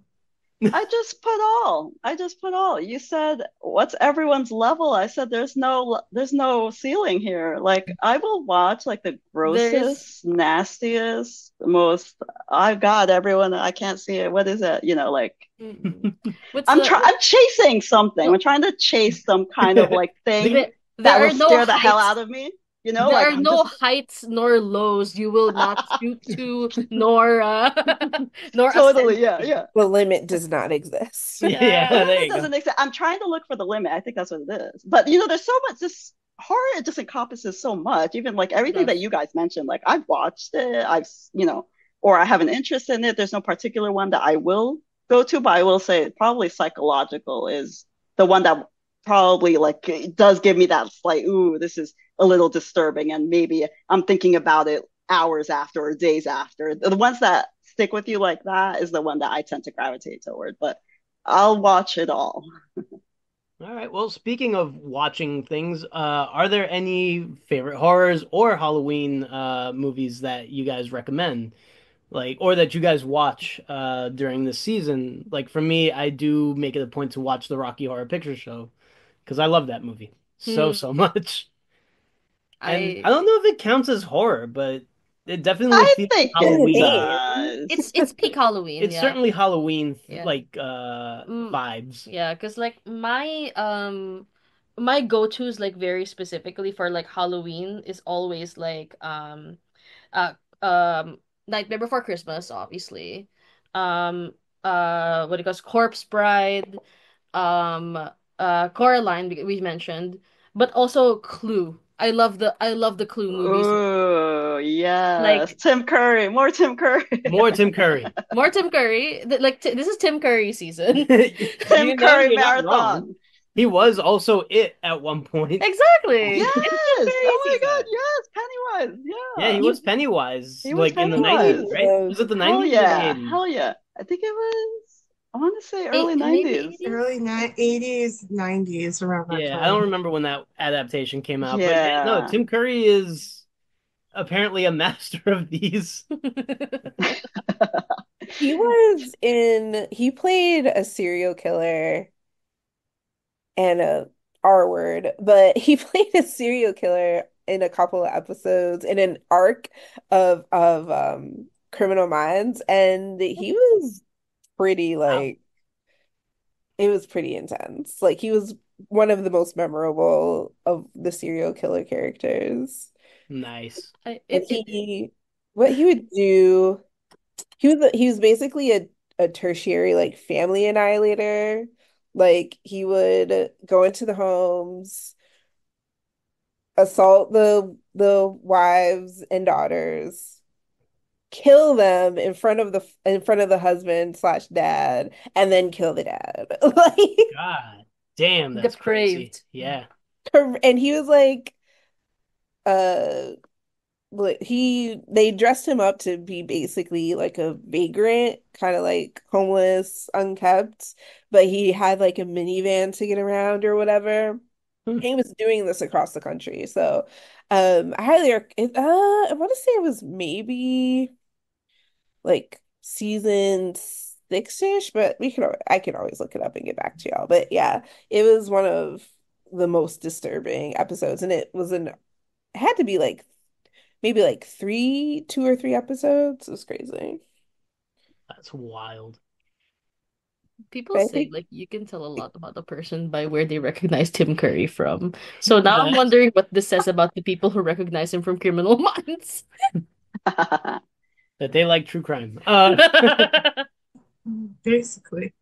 I just put all. I just put all. You said, "What's everyone's level?" I said, "There's no, there's no ceiling here." Like I will watch like the There's grossest, nastiest, most. I've got everyone. I can't see it. What is it? You know, like mm, what's I'm trying. I'm chasing something. I'm trying to chase some kind of like thing there, that will no scare the hell out of me. You know, there like are I'm no just. heights nor lows you will not shoot to nor uh nor ascend Totally, yeah, yeah. The limit does not exist. Yeah, Yeah. There limit you go. doesn't exist. I'm trying to look for the limit. I think that's what it is. But you know, there's so much this horror it just encompasses so much. Even like everything that you guys mentioned, like I've watched it, I've you know, or I have an interest in it. There's no particular one that I will go to, but I will say probably psychological is the one that probably like does give me that slight, ooh, this is a little disturbing, and maybe I'm thinking about it hours after or days after. The ones that stick with you like that is the one that I tend to gravitate toward. But I'll watch it all. All right. Well, speaking of watching things, uh, are there any favorite horrors or Halloween uh, movies that you guys recommend? Like, or that you guys watch uh, during the season? Like, for me, I do make it a point to watch the Rocky Horror Picture Show because I love that movie so, Hmm. so much. And I I don't know if it counts as horror, but it definitely I feels think Halloween. it It's it's peak Halloween, It's yeah. certainly Halloween Yeah. like uh Mm. vibes. Yeah, because like my um my go-tos like very specifically for like Halloween is always like um uh um Nightmare Before Christmas, obviously. Um uh what it goes Corpse Bride, um uh Coraline we we mentioned, but also Clue. I love the I love the Clue movies. Ooh, yes. Like- Tim Curry, more Tim Curry. More Tim Curry. More Tim Curry. Like t this is Tim Curry season. Tim You Curry you're not wrong. marathon. He was also it at one point. Exactly. Yes. Oh my season. God. Yes. Pennywise. Yeah. Yeah, he was Pennywise, He was like in the Pennywise. 90s, right? Was it the 90s Hell or yeah. the 80s? Hell yeah. I think it was, I want to say early 90s. Early ni- 80s, 90s, around that time. Yeah, time. I don't remember when that adaptation came out, but yeah, no, Tim Curry is apparently a master of these. He was in, he played a serial killer and a R word, but he played a serial killer in a couple of episodes in an arc of of um Criminal Minds, and he was pretty like it was pretty intense. Like he was one of the most memorable of the serial killer characters. Nice. I, And it, it, he, what he would do, he was he was basically a, a tertiary like family annihilator. Like he would go into the homes, assault the the wives and daughters, kill them in front of the in front of the husband slash dad, and then kill the dad. Like God damn, that's crazy. Yeah. and he was like uh like he they dressed him up to be basically like a vagrant kind of like homeless unkept but he had like a minivan to get around or whatever Hmm. he was doing this across the country so um I highly rec- uh I want to say it was maybe like season six-ish but we can I can always look it up and get back to y'all but yeah it was one of the most disturbing episodes and it was an it had to be like maybe like three two or three episodes it was crazy That's wild. people I say think- like you can tell a lot about a person by where they recognize Tim Curry from. So now I'm wondering what this says about the people who recognize him from Criminal Minds. That they like true crime. Uh, Basically.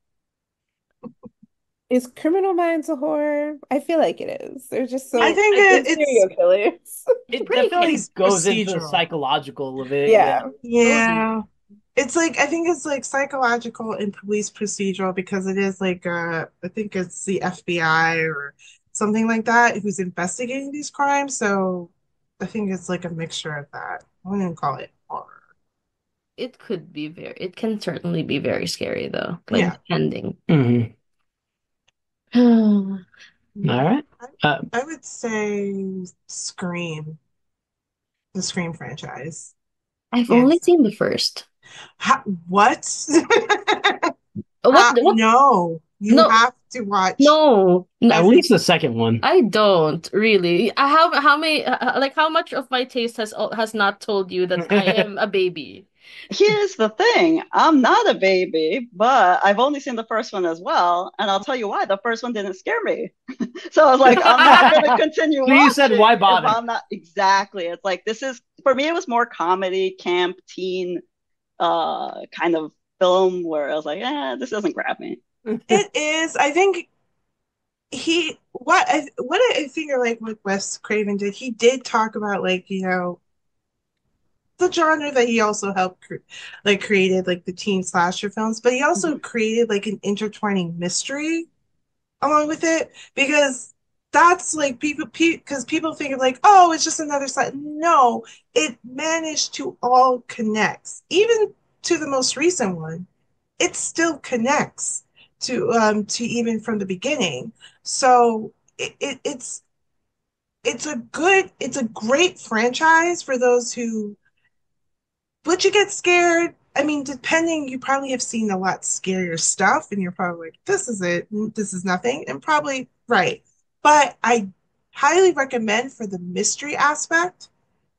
is Criminal Minds a horror I feel like it is there's just so I think it- it's- serial killers it definitely it's goes into the psychological of it. yeah Yeah. It's like I think it's like psychological and police procedural because it is like uh I think it's the FBI or something like that who's investigating these crimes. So I think it's like a mixture of that. I wouldn't call it horror. It could be very, it can certainly be very scary though, like Yeah. depending. Mhm. I've All right. Uh, I would say Scream, the Scream franchise. only Yes. Only seen the first. Ha what? Oh, Ha- what, what? no, you No. have to watch. No, at no, least the second one. I don't really. I have how many, uh, like how much of my taste has has not told you that I am a baby? Here's the thing. I'm not a baby, but I've only seen the first one as well. And I'll tell you why. The first one didn't scare me. So I was like, I'm not going to continue So you said, why if bother? I'm not exactly. It's like this is for me. It was more comedy, camp, teen, uh, kind of film where I was like, eh, this doesn't grab me. It is. I think he what I what I think like what Wes Craven did. He did talk about like you know the genre that he also helped cre like created like the teen slasher films, but he also created like an intertwining mystery along with it because that's like people because people think of like oh it's just another side. No, it managed to all connect even to the most recent one. It still connects to um to even from the beginning. So it, it it's it's a good it's a great franchise for those who would you get scared? I mean, depending, you probably have seen a lot scarier stuff, and you're probably like, this is it, this is nothing, and probably right. But I highly recommend for the mystery aspect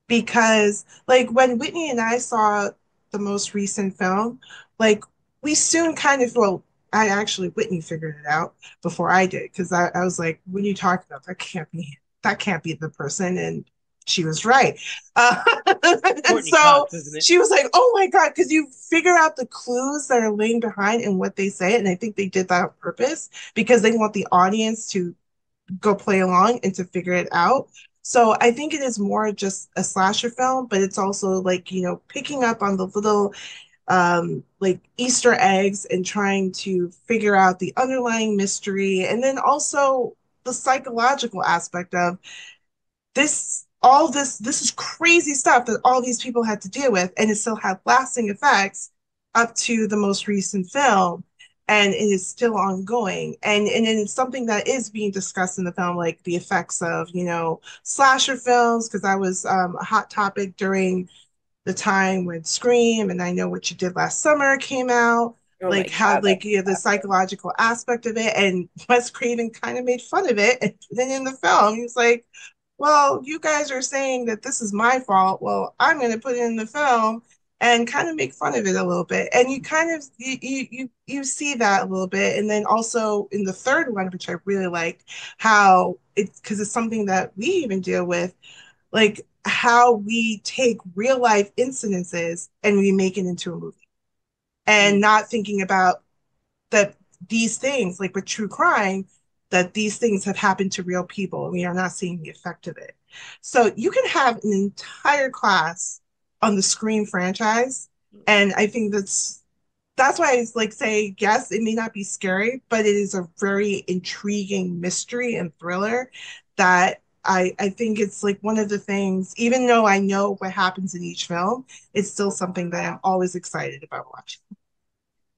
because like when Whitney and I saw the most recent film, like we soon kind of well, I actually Whitney figured it out before I did because I, I was like, when you talk about that can't be that can't be the person and she was right. Uh, and so Cox, she was like, oh my God, because you figure out the clues that are laying behind and what they say. And I think they did that on purpose because they want the audience to go play along and to figure it out. So I think it is more just a slasher film, but it's also like, you know, picking up on the little um like Easter eggs and trying to figure out the underlying mystery and then also the psychological aspect of this all this this is crazy stuff that all these people had to deal with and it still had lasting effects up to the most recent film and it is still ongoing. And and it's something that is being discussed in the film like the effects of you know slasher films because that was um, a hot topic during the time when Scream and I Know What You Did Last Summer came out. Oh like how God, like you know, the psychological aspect of it and Wes Craven kind of made fun of it and then in the film. He was like well, you guys are saying that this is my fault. Well, I'm going to put it in the film and kind of make fun of it a little bit. And you kind of you you you, see that a little bit. And then also in the third one, which I really like, how it's because it's something that we even deal with, like how we take real life incidences and we make it into a movie and mm. not thinking about that these things, like with true crime, that these things have happened to real people and we are not seeing the effect of it. So you can have an entire class on the Scream franchise. And I think that's that's why I like say, yes, it may not be scary, but it is a very intriguing mystery and thriller that I, I think it's like one of the things, even though I know what happens in each film, it's still something that I'm always excited about watching.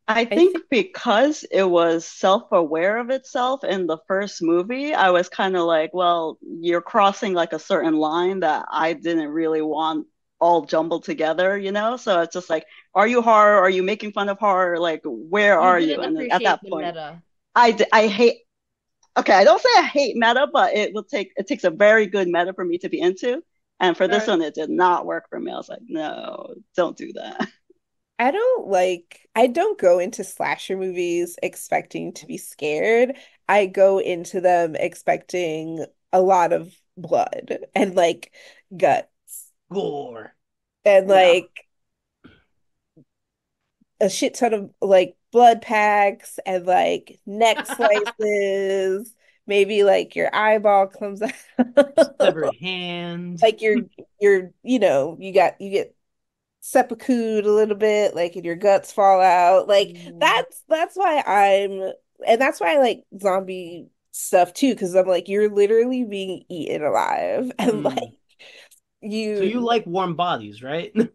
I I think because it was self-aware of itself in the first movie, I was kind of like, well, you're crossing like a certain line that I didn't really want all jumbled together, you know? So it's just like, are you horror? Are you making fun of horror? Like, where You are you? And at that point, meta. I, d- I hate, okay, I don't say I hate meta, but it will take, it takes a very good meta for me to be into. And for this one, it did not work for me. I was like, no, don't do that. I don't like I don't go into slasher movies expecting to be scared. I go into them expecting a lot of blood and like guts Gore. and Yeah. like a shit ton of like blood packs and like neck slices. Maybe like your eyeball comes out. Severed hand. Like you're you're you know, you got you get seppuku'd a little bit, like and your guts fall out. Like Mm. that's that's why I'm and that's why I like zombie stuff too, because I'm like you're literally being eaten alive and Mm. like you So you like warm bodies, right?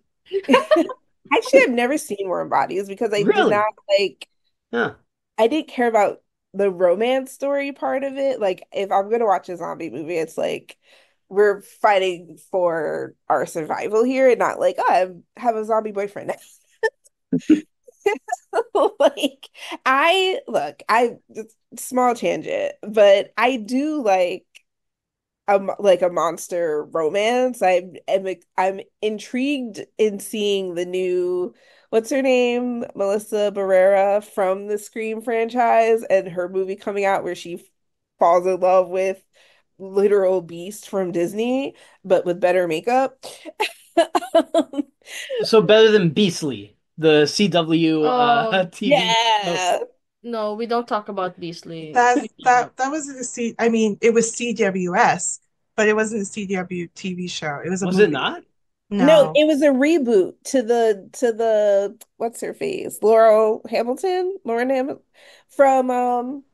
actually I've never seen Warm Bodies because I did not like Huh. I didn't care about the romance story part of it. Like if I'm gonna watch a zombie movie, it's like we're fighting for our survival here and not like, oh, I have a zombie boyfriend. Like I look, I small tangent, but I do like a like a monster romance. I'm am I'm intrigued in seeing the new what's her name? Melissa Barrera from the Scream franchise and her movie coming out where she falls in love with literal beast from Disney, but with better makeup. So better than Beastly, the CW uh, Oh, TV. Yeah. No, we don't talk about Beastly. That that that wasn't a C. I mean, it was CWS, but it wasn't a CW TV show. It was a Was it not? No, No. it was a reboot to the to the what's her face? Laurel Hamilton? Lauren Hamilton from um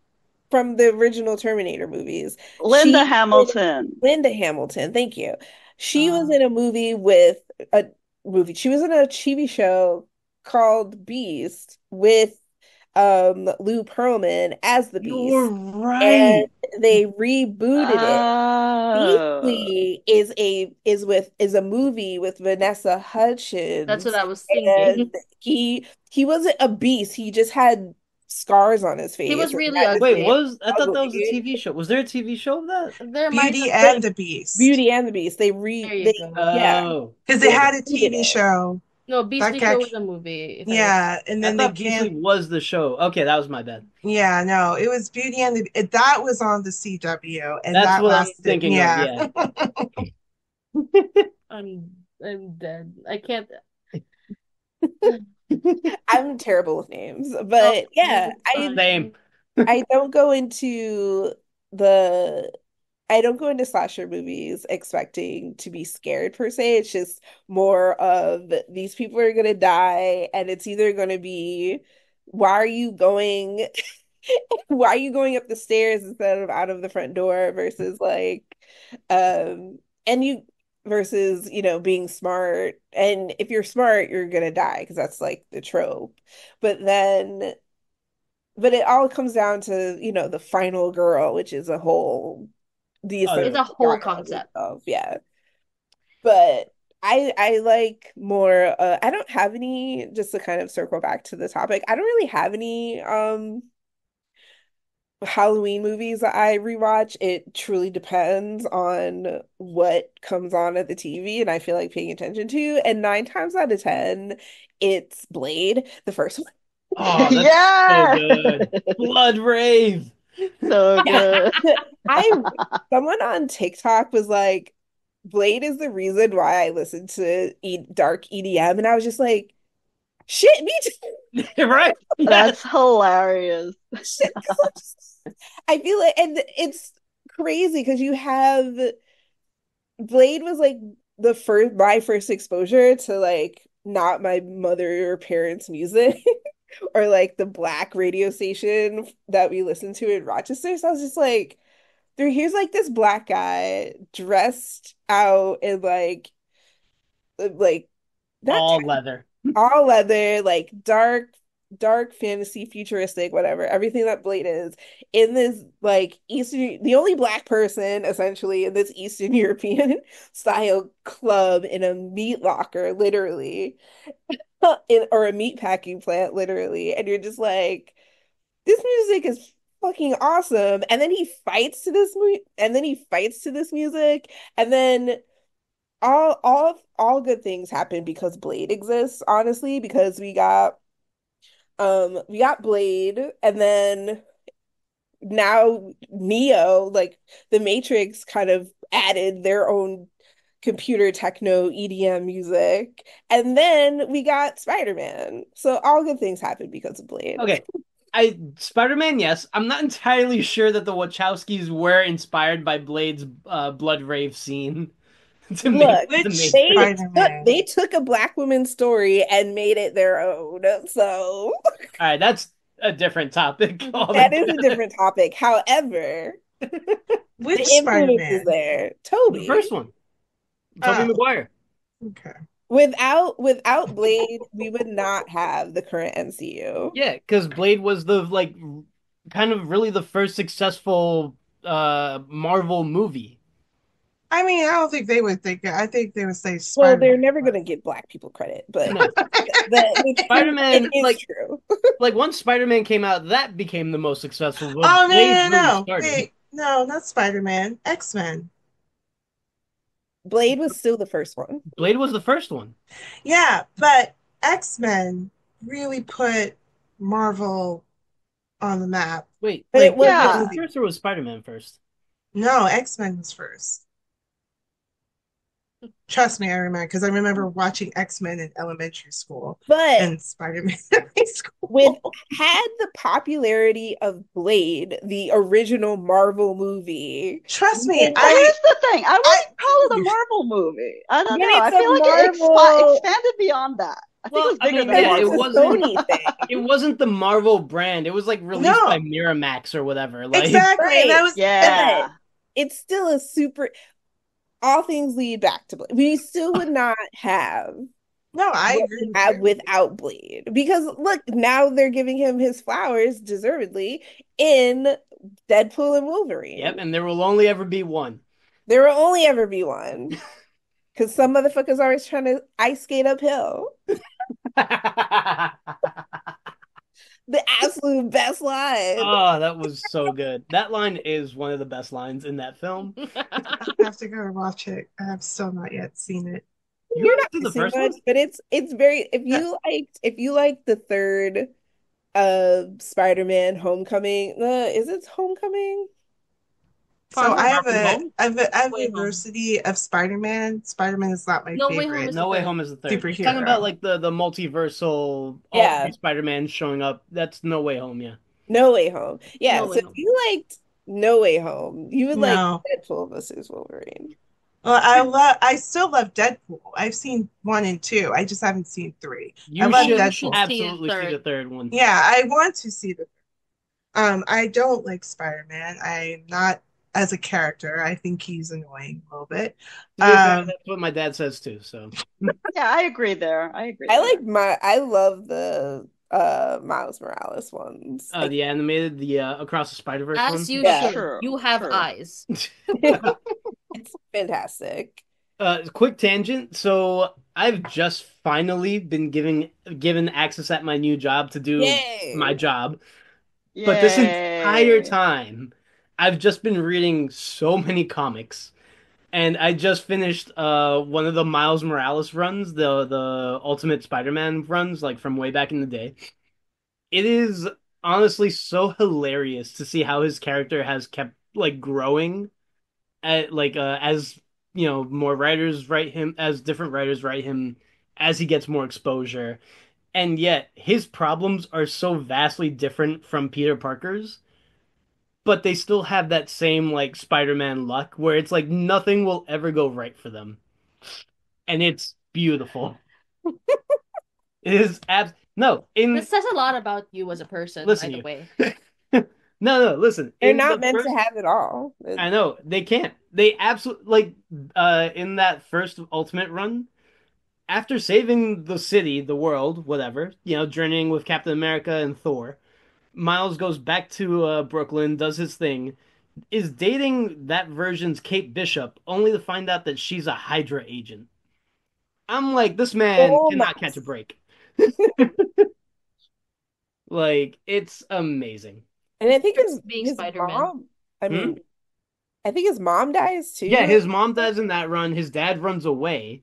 from the original Terminator movies. Linda She Hamilton. Linda Hamilton, thank you. She was Uh, in a movie with a movie. She was in a TV show called Beast with um Lou Pearlman as the Beast. You're Beast, right. and they rebooted it. Oh. Beastly is a is with is a movie with Vanessa Hudgens. That's what I was thinking. he he wasn't a beast. He just had scars on his face. He was really ugly. Wait, was I thought that was a TV show? Was there a TV show of that? There Beauty have and the Beast. Beauty and the Beast. They re There they go. yeah. Oh, Because they had a TV show. No, Beastly That Show was a movie. if I Yeah, and then they thought Beasley can't. was the show. Okay, that was my bad. Yeah, no, it was Beauty and the. it- That was on the CW, and That's that what I'm thinking yeah. of. Yeah. I'm I'm dead. I can't. I'm terrible with names, but yeah, I. I don't go into the I don't go into slasher movies expecting to be scared per se. It's just more of these people are gonna die, and it's either gonna be why are you going why are you going up the stairs instead of out of the front door versus like um and you versus you know being smart and if you're smart you're gonna die because that's like the trope but then but it all comes down to you know the final girl which is a whole the Oh. It's a whole concept. of yeah but I I like more uh, I don't have any just to kind of circle back to the topic I don't really have any um Halloween movies that I rewatch, it truly depends on what comes on at the TV and I feel like paying attention to. And nine times out of ten, it's Blade, the first one. Oh, that's yeah. so good. Blood Rave. So good. I someone on TikTok was like, Blade is the reason why I listen to e dark EDM, and I was just like, shit, me too. right? That's hilarious. Shit. I feel like, and it's crazy because you have Blade was like the first my first exposure to like not my mother or parents' music or like the black radio station that we listened to in Rochester. So I was just like, there here's like this black guy dressed out in like uh, like not All leather. All leather, like dark, dark fantasy, futuristic, whatever, everything that Blade is in this like Eastern, the only black person essentially in this Eastern European style club in a meat locker, literally, in or a meat packing plant, literally, and you're just like, this music is fucking awesome, and then he fights to this mu and then he fights to this music, and then all all all good things happen because Blade exists, honestly, because we got um we got Blade and then now Neo, like the Matrix kind of added their own computer techno EDM music. And then we got Spider-Man. So all good things happen because of Blade. Okay. I Spider-Man, yes. I'm not entirely sure that the Wachowskis were inspired by Blade's uh, blood rave scene to Look, make the They took, they took a black woman's story and made it their own. So All right, that's a different topic. that is a different topic. However, Which the influence is Spider-Man? there. The Tobey. first one, Tobey Oh. Maguire. Okay. Without without Blade, we would not have the current MCU. Yeah, because Blade was the like kind of really the first successful uh Marvel movie. I mean, I don't think they would think it. I think they would say Well, Spider-Man. they're never going to give black people credit, but No. Spider-Man, like- true. Like once Spider-Man came out, that became the most successful. but Oh no, Blade no, really no. Wait, no, not Spider-Man. X-Men. Blade was still the first one. Blade was the first one. Yeah, but X-Men really put Marvel on the map. Wait, But wait, it was Yeah. was first or was Spider-Man first? No, X-Men was first. Trust me, I remember because I remember watching X-Men in elementary school but and Spider-Man in high school. with had the popularity of Blade, the original Marvel movie. Trust me, I here's the thing. I wouldn't I- call it a Marvel movie. I don't know. I feel like it Marvel- expi- expanded beyond that. I think Well, it was I bigger mean, than yeah, Because it it's Marvel. a wasn't- thing. It wasn't the Marvel brand. It was like released No. by Miramax or whatever. Like exactly, and I was Yeah. It's still a super. All things lead back to Blade. We still would not have no, I agree. have without Blade because look, now they're giving him his flowers deservedly in Deadpool and Wolverine. Yep, and there will only ever be one. There will only ever be one. Because some motherfuckers are always trying to ice skate uphill. The absolute best line. Oh, that was so good. That line is one of the best lines in that film. I have to go and watch it. I have still not yet seen it. You You're haven't not the first much, one? but it's it's very if you liked if you like the third uh Spider-Man Homecoming, uh, is it Homecoming? So I have From a have a, I have Way a Home. diversity of Spider-Man. Spider-Man is not my No Way Home favorite. is No Way. Home is the third. You're talking about like the the multiversal Yeah. Spider-Man showing up. That's No Way Home, yeah. No Way Home. Yeah, No so if Home. you liked No Way Home, you would like No. Deadpool versus Wolverine. Well, I love I still love Deadpool. I've seen one and two. I just haven't seen three. You I love should Deadpool. should absolutely the see the third one. Yeah, I want to see the um I don't like Spider-Man. I'm not as a character. I think he's annoying a little bit. To Um, that's what my dad says too. So Yeah, I agree there. I agree I there. like my I love the uh Miles Morales ones. uh, the animated, the uh, Across the Spider-Verse. As you Yeah. should. True, You have true. eyes. It's fantastic. Uh, quick tangent. So I've just finally been giving given access at my new job to do Yay. my job. But this entire time, I've just been reading so many comics. And I just finished uh one of the Miles Morales runs, the the Ultimate Spider-Man runs, like from way back in the day. It is honestly so hilarious to see how his character has kept like growing at like uh as you know more writers write him as different writers write him as he gets more exposure. And yet his problems are so vastly different from Peter Parker's but they still have that same like Spider-Man luck where it's like nothing will ever go right for them. And it's beautiful. it is abs no, in This says a lot about you as a person, Listen, by the way. no no, listen. They're in not the meant first- to have it all. I know, they can't. They absolutely like uh in that first Ultimate run after saving the city, the world, whatever, you know, journeying with Captain America and Thor, Miles goes back to uh, Brooklyn, does his thing, is dating that version's Kate Bishop, only to find out that she's a Hydra agent. I'm like, this man Oh cannot catch a break. like, it's amazing. And I think his Being his Spider-Man. mom. I Hmm? mean, I think his mom dies too. Yeah, his mom dies in that run. His dad runs away,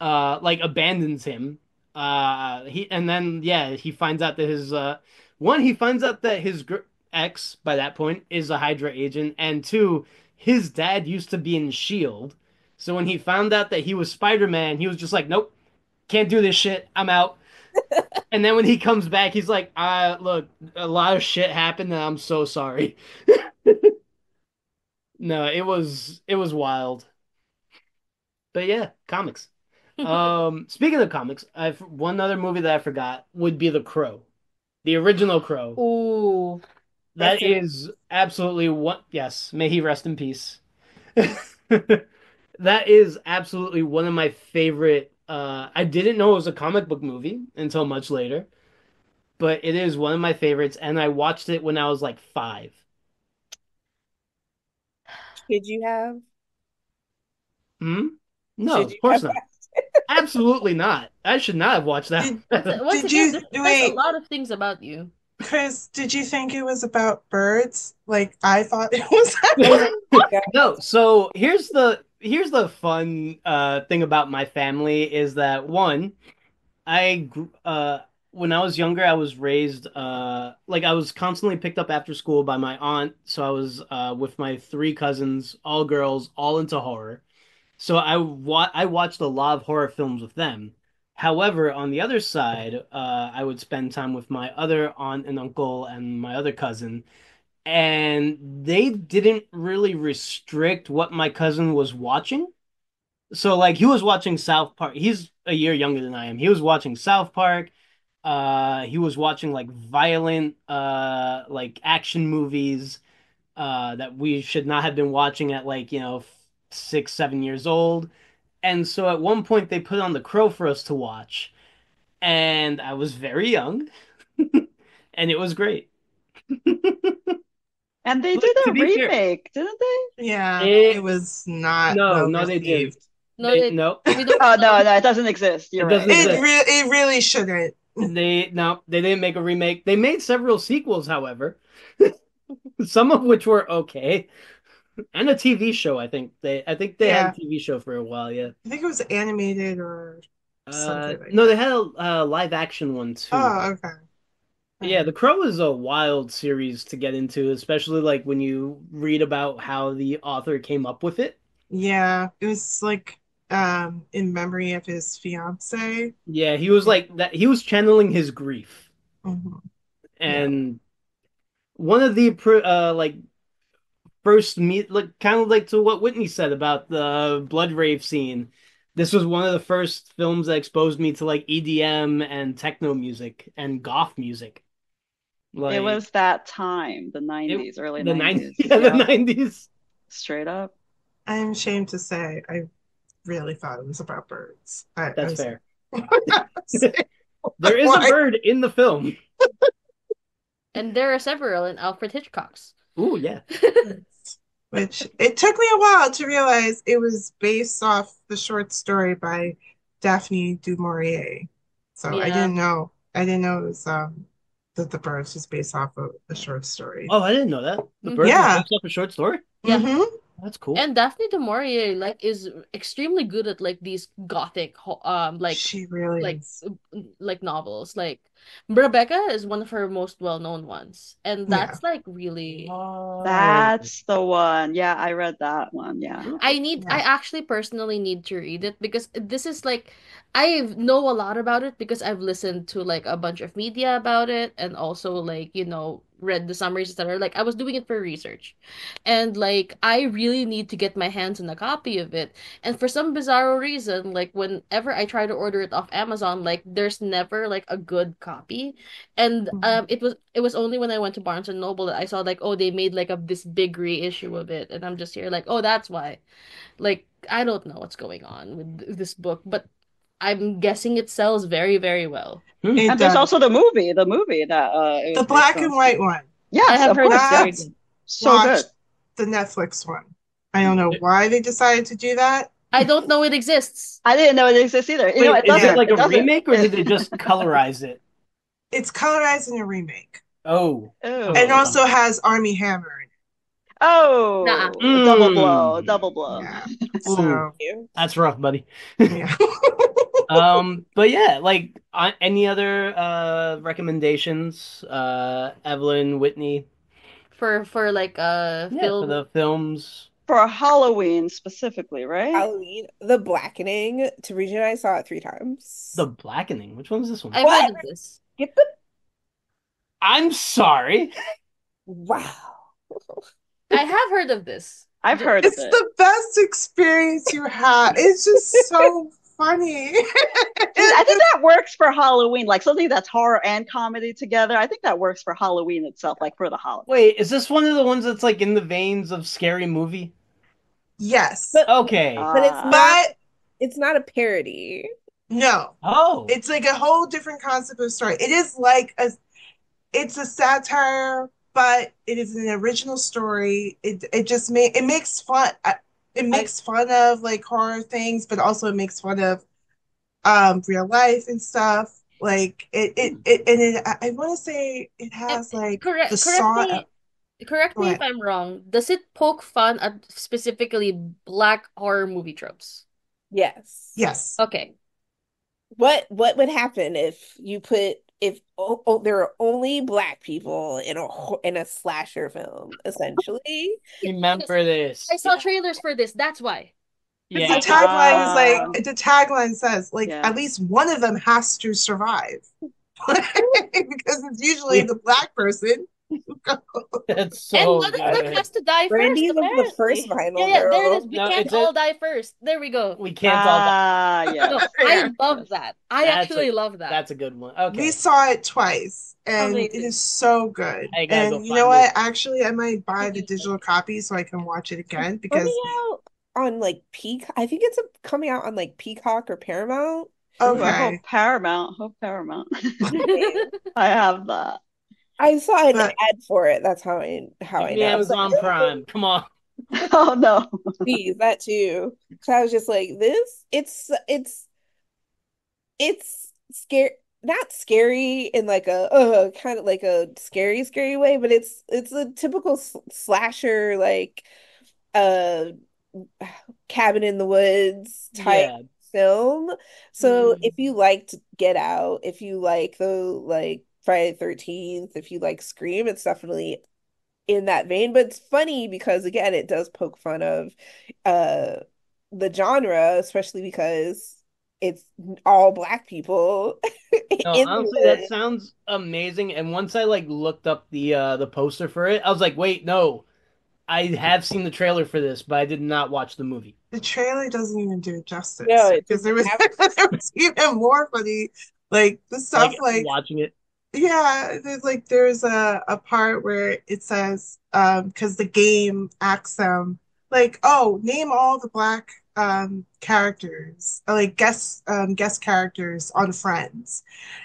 uh, like abandons him. Uh, he and then yeah, he finds out that his uh, one he finds out that his gr ex by that point is a Hydra agent, and two, his dad used to be in Shield. So when he found out that he was Spider-Man, he was just like, nope, can't do this shit. I'm out. and then when he comes back, he's like, uh, look, a lot of shit happened, and I'm so sorry. No, it was it was wild. But yeah, comics. Um, speaking of comics, I've one other movie that I forgot would be The Crow. The original Crow. Ooh. That's it. is absolutely what yes, may he rest in peace. That is absolutely one of my favorite uh I didn't know it was a comic book movie until much later. But it is one of my favorites and I watched it when I was like 5. Did you have? Hmm? No, of course have not. Absolutely not. I should not have watched that. Once Did again, you- this says a lot of things about you. Chris, did you think it was about birds? Like I thought it was. No, so here's the here's the fun uh thing about my family is that one, I gr- uh when I was younger I was raised uh like I was constantly picked up after school by my aunt, so I was uh with my three cousins, all girls, all into horror. So I wa I watched a lot of horror films with them. However, on the other side, uh I would spend time with my other aunt and uncle and my other cousin and they didn't really restrict what my cousin was watching. So like he was watching South Park. He's a year younger than I am. He was watching South Park. Uh he was watching like violent uh like action movies uh that we should not have been watching at like, you know, f- 6 7 years old. And so at one point they put on The Crow for us to watch. And I was very young. and it was great. And they did a be fair- remake, didn't they? Yeah, It- it was not No, well no, they didn't. No, They- they, no. Oh no, no, it doesn't exist. You're It doesn't right. It re it really shouldn't. They no, they didn't make a remake. They made several sequels, however, some of which were okay, and a TV show. I think they, I think they had a TV show for a while. Yeah. I think it was animated or Uh, something like no, that. they had a uh, live action one too. Oh, okay. Yeah, The Crow is a wild series to get into, especially like when you read about how the author came up with it. Yeah, it was like um in memory of his fiance. Yeah, he was like that. He was channeling his grief, Mhm. and one of the uh like first meet like kind of like to what Whitney said about the blood rave scene. This was one of the first films that exposed me to like EDM and techno music and goth music. Like It was that time, the 90s, early the 90s. 90s, yeah, the 90s. straight up. I'm ashamed to say I really thought it was about birds. I, I That's was- fair. There is a bird in the film. And there are several in Alfred Hitchcock's. Ooh, yeah. Which it took me a while to realize it was based off the short story by Daphne du Maurier. So I didn't know. I didn't know it was um that the birds was based off of a short story. Oh, I didn't know that. The birds Yeah. was based off a short story. Yeah. Mhm. That's cool. And Daphne du Maurier like is extremely good at like these gothic um like She really like is. like novels. Like Rebecca is one of her most well-known ones. And Yeah. that's like really Oh. That's the one. Yeah, I read that one. Yeah. I need I actually personally need to read it because this is like I know a lot about it because I've listened to like a bunch of media about it and also like you know read the summaries etc. Like I was doing it for research. And like I really need to get my hands on a copy of it. And for some bizarre reason like whenever I try to order it off Amazon like there's never like a good copy. And Mhm. um it was it was only when I went to Barnes and Noble that I saw like oh they made like a this big reissue of it and I'm just here like oh that's why. Like, I don't know what's going on with this book, but I'm guessing it sells very, very well. Hmm. It And there's does. also the movie, the movie that uh the based black and white one. Yes, I have of heard course. it's very That's- good. So good. the Netflix one. I don't know why they decided to do that. I don't know it exists. I didn't know it exists either. You Wait, know, it is it like it a doesn't. remake or did they just colorize it? It's colorized in a remake. Oh. Oh. And also has Armie Hammer in Oh, Nuh-uh. double Mm. blow, double blow. Yeah. So, That's rough, buddy. yeah. um, but yeah, like uh, any other uh recommendations? Uh, Evelyn, Whitney, For for like uh yeah, for the films. For Halloween specifically, right? Halloween, The Blackening. To Regina, I saw it three times. The Blackening. Which one is this one? I've What? heard of this. Get the I'm sorry. wow. I have heard of this. I've heard It's of it. the best experience you have. It's just so funny. I think that works for Halloween, like something that's horror and comedy together. I think that works for Halloween itself, like for the holiday. Wait, is this one of the ones that's like in the veins of Scary Movie? Yes. But- Okay. But it's ah. not It's not a parody. no, oh. it's like a whole different concept of story. It is like a it's a satire, but it is an original story. It it just make it makes fun I- it makes fun of like horror things, but also it makes fun of um real life and stuff. Like it it, it and it I, I want to say it has like Correct the correct song me correct me if I'm wrong. Does it poke fun at specifically black horror movie tropes? Yes. yes. Okay. What what would happen if you put if oh, oh, there are only black people in a in a slasher film, essentially? Remember this. I saw trailers for this. That's why. Yeah. The tagline is like ah. the tagline says like Yeah. at least one of them has to survive. because it's usually Yeah. the black person. It's so one of them has to die Brandy first, was the first vinyl Yeah, yeah, there it girl. We No, can't it's a- all die first. There we go. We can't all. Ah, No, yeah. I love that. I That's actually a- love that. That's a good one. Okay. We saw it twice and it Amazing. is so good. I go And you find know what? it. Actually, I might buy the digital copy so I can watch it again because Coming out on like Peacock. I think it's a, coming out on like Peacock or Paramount. Okay. hope Paramount. Hope Paramount. I have that. I saw an But- ad for it. That's how I how I know. Was Amazon like, Prime. Come on. Oh no. Please, that too. So I was just like, this, it's it's it's scary. not scary in like a uh kind of like a scary scary way, but it's it's a typical slasher like uh cabin in the woods type Yeah. film. So Mm. if you liked Get Out, if you like the like Friday the 13th, if you like Scream, it's definitely in that vein. But it's funny because again, it does poke fun of uh the genre, especially because it's all black people No, in the honestly, that sounds amazing. And once I like looked up the uh the poster for it, I was like, wait, no, I have seen the trailer for this, but I did not watch the movie. The trailer doesn't even do it justice it because there was have there was even more funny, like the stuff Like like watching it. Yeah, there's like there's a a part where it says um because the game asks them like oh name all the black um characters or, like guest um guest characters on Friends,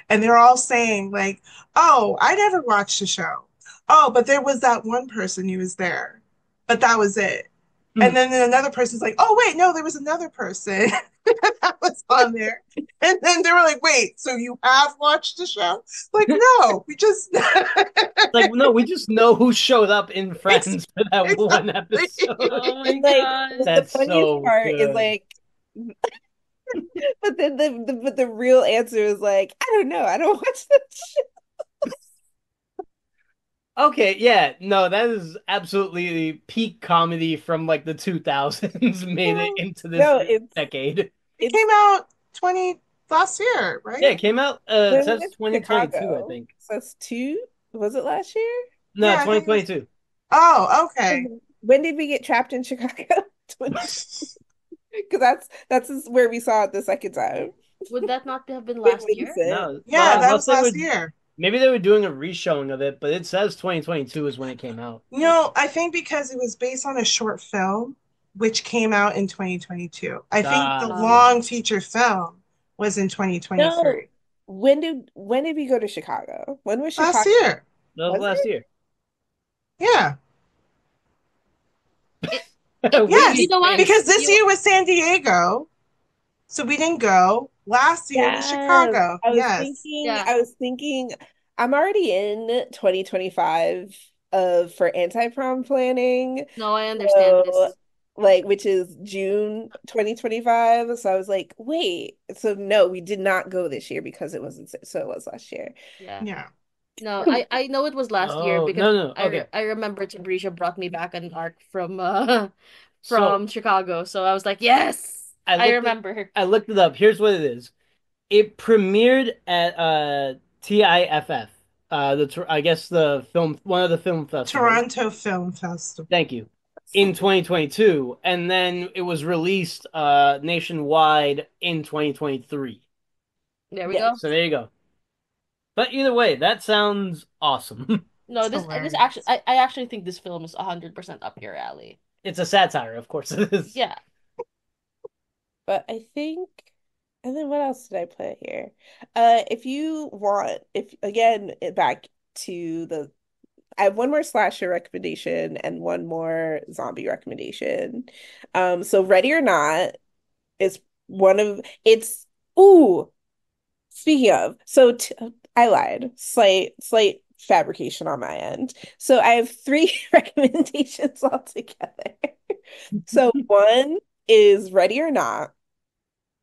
and they're all saying like oh I never watched the show oh but there was that one person who was there but that was it. Hmm. And then another person's like, oh, wait, no, there was another person that was on there. And then they were like, wait, so you have watched the show? Like, no, we just. Like, no, we just know who showed up in Friends for that one episode. Oh my like God. the That's funniest so part is like but then the, the but the real answer is like, I don't know, I don't watch that shit. Okay, yeah, no, that is absolutely the peak comedy from like the 2000s made it into this No, it's decade. It it's came out 20 last year, right? Yeah, it came out, uh, when it says was 2022, I think. So that's two. Was it last year? No, Yeah, I think it was- 2022. Oh, okay. When did we get trapped in Chicago? Because that's that's where we saw it the second time. Would that not have been last year? Vincent. No, Yeah, well, that was last were- year. Maybe they were doing a reshowing of it, but it says 2022 is when it came out. No, I think because it was based on a short film, which came out in 2022. I think the Ah. long feature film was in 2023. No. When did when did we go to Chicago? When was Last Chicago? year. That was Was last year. Yeah. We- Yes, You know? Because this You- year was San Diego, so we didn't go. Last year was Yes. Chicago. I was Yes. thinking, Yeah. I was thinking, I'm already in 2025 of for anti-prom planning, No, I understand So, this. like which is June 2025. So I was like, wait, so no, we did not go this year because it wasn't so it was last year. Yeah. Yeah. No, I I know it was last year Oh, because no, no, I okay. I remember Tabrizia brought me back an arc from uh So, from Chicago, so I was like, yes, I I looked it- remember. I looked it up. Here's what it is. It premiered at uh TIFF. Uh the I guess the film one of the film festivals. Toronto Film Festival. Thank you. In 2022 and then it was released uh nationwide in 2023. There we Yeah. go. So there you go. But either way, that sounds awesome. No, It's this this actually I, I actually think this film is 100% up your alley. It's a satire, of course it is. Yeah. But I think, and then what else did I put here? Uh, if you want, if again, back to the, I have one more slasher recommendation and one more zombie recommendation. Um, so Ready or Not is one of it's. Ooh, speaking of, so t I lied. Slight, slight fabrication on my end. So I have three recommendations altogether. So one is Ready or Not,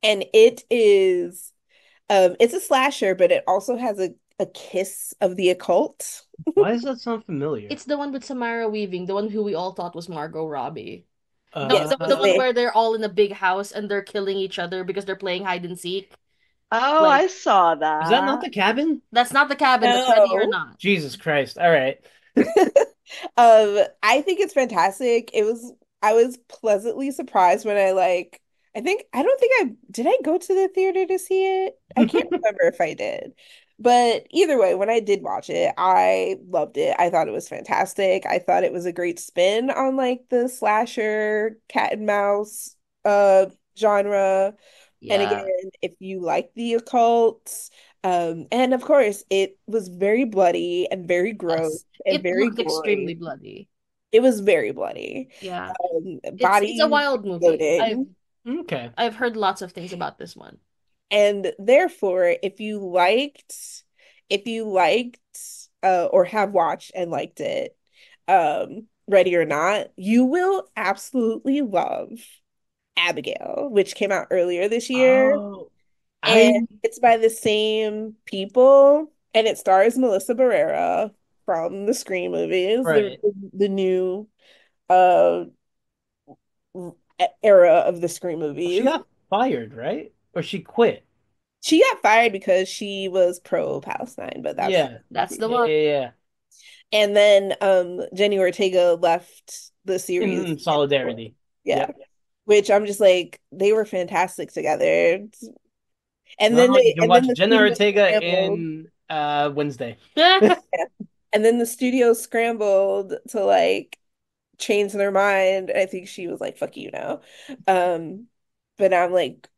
and it is um it's a slasher, but it also has a, a kiss of the occult. Why does that sound familiar? It's the one with Samara Weaving, the one who we all thought was Margot Robbie. Uh, The, Yes, the, the one where they're all in a big house and they're killing each other because they're playing hide and seek. Oh, Like- I saw that. Is that not the cabin? That's not the cabin, that's Ready or Not. Jesus Christ. All right. Um, I think it's fantastic. It was I was pleasantly surprised when I like I think I don't think I did I go to the theater to see it? I can't remember if I did. But either way, when I did watch it, I loved it. I thought it was fantastic. I thought it was a great spin on like the slasher cat and mouse uh genre. Yeah. And again, if you like the occult, um, and of course, it was very bloody and very gross Yes. and It very extremely bloody. It was very bloody. Yeah. Um, It's, it's a wild movie. I've Okay. I've heard lots of things about this one. And therefore, if you liked, if you liked uh, or have watched and liked it, um, Ready or Not, you will absolutely love Abigail, which came out earlier this year. Oh, And I it's by the same people, and it stars Melissa Barrera from the Scream movies, the the new uh era of the Scream movie. She got fired, right? Or she quit. She got fired because she was pro-Palestine, but that's Yeah. That's the one. yeah, yeah. and then um Jenny Ortega left the In series. solidarity. Yeah. Yep. Which I'm just like they were fantastic together. And then Well, they you and watch then the Jenna Ortega in uh Wednesday. And then the studio scrambled to like change their mind. I think she was like, fuck you now. Um, but I'm like,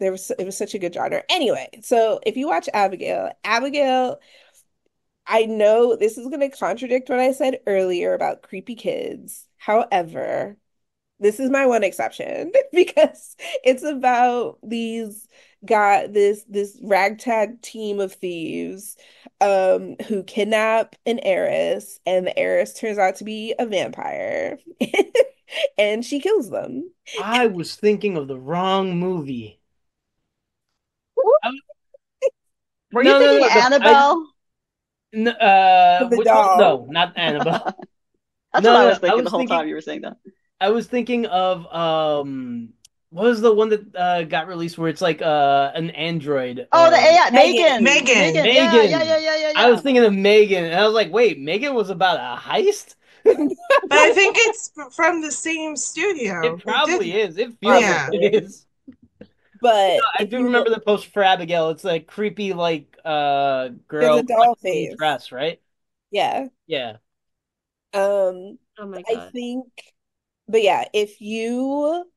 there was it was such a good genre. Anyway, so if you watch Abigail, Abigail, I know this is gonna contradict what I said earlier about creepy kids. However, this is my one exception because it's about these got this this ragtag team of thieves um who kidnap an heiress and the heiress turns out to be a vampire and she kills them. I was thinking of the wrong movie. I Were you no, thinking no, the- I- Annabelle? N- uh, The doll. No, not Annabelle. That's No, what I no, was I thinking was the whole thinking- time you were saying that. I was thinking of um, what was the one that uh got released where it's like uh an android? Oh, the um, AI, Megan. Megan. Megan. Yeah, Megan. yeah, yeah, yeah, yeah, I was thinking of Megan, and I was like, wait, Megan was about a heist? But I think it's from the same studio. It probably did- is. It feels Yeah. like it is. But I do you remember the post for Abigail. It's like creepy, like uh girl There's a doll with face. dress, right? yeah. Yeah. Um Oh my God. I think, but yeah, if you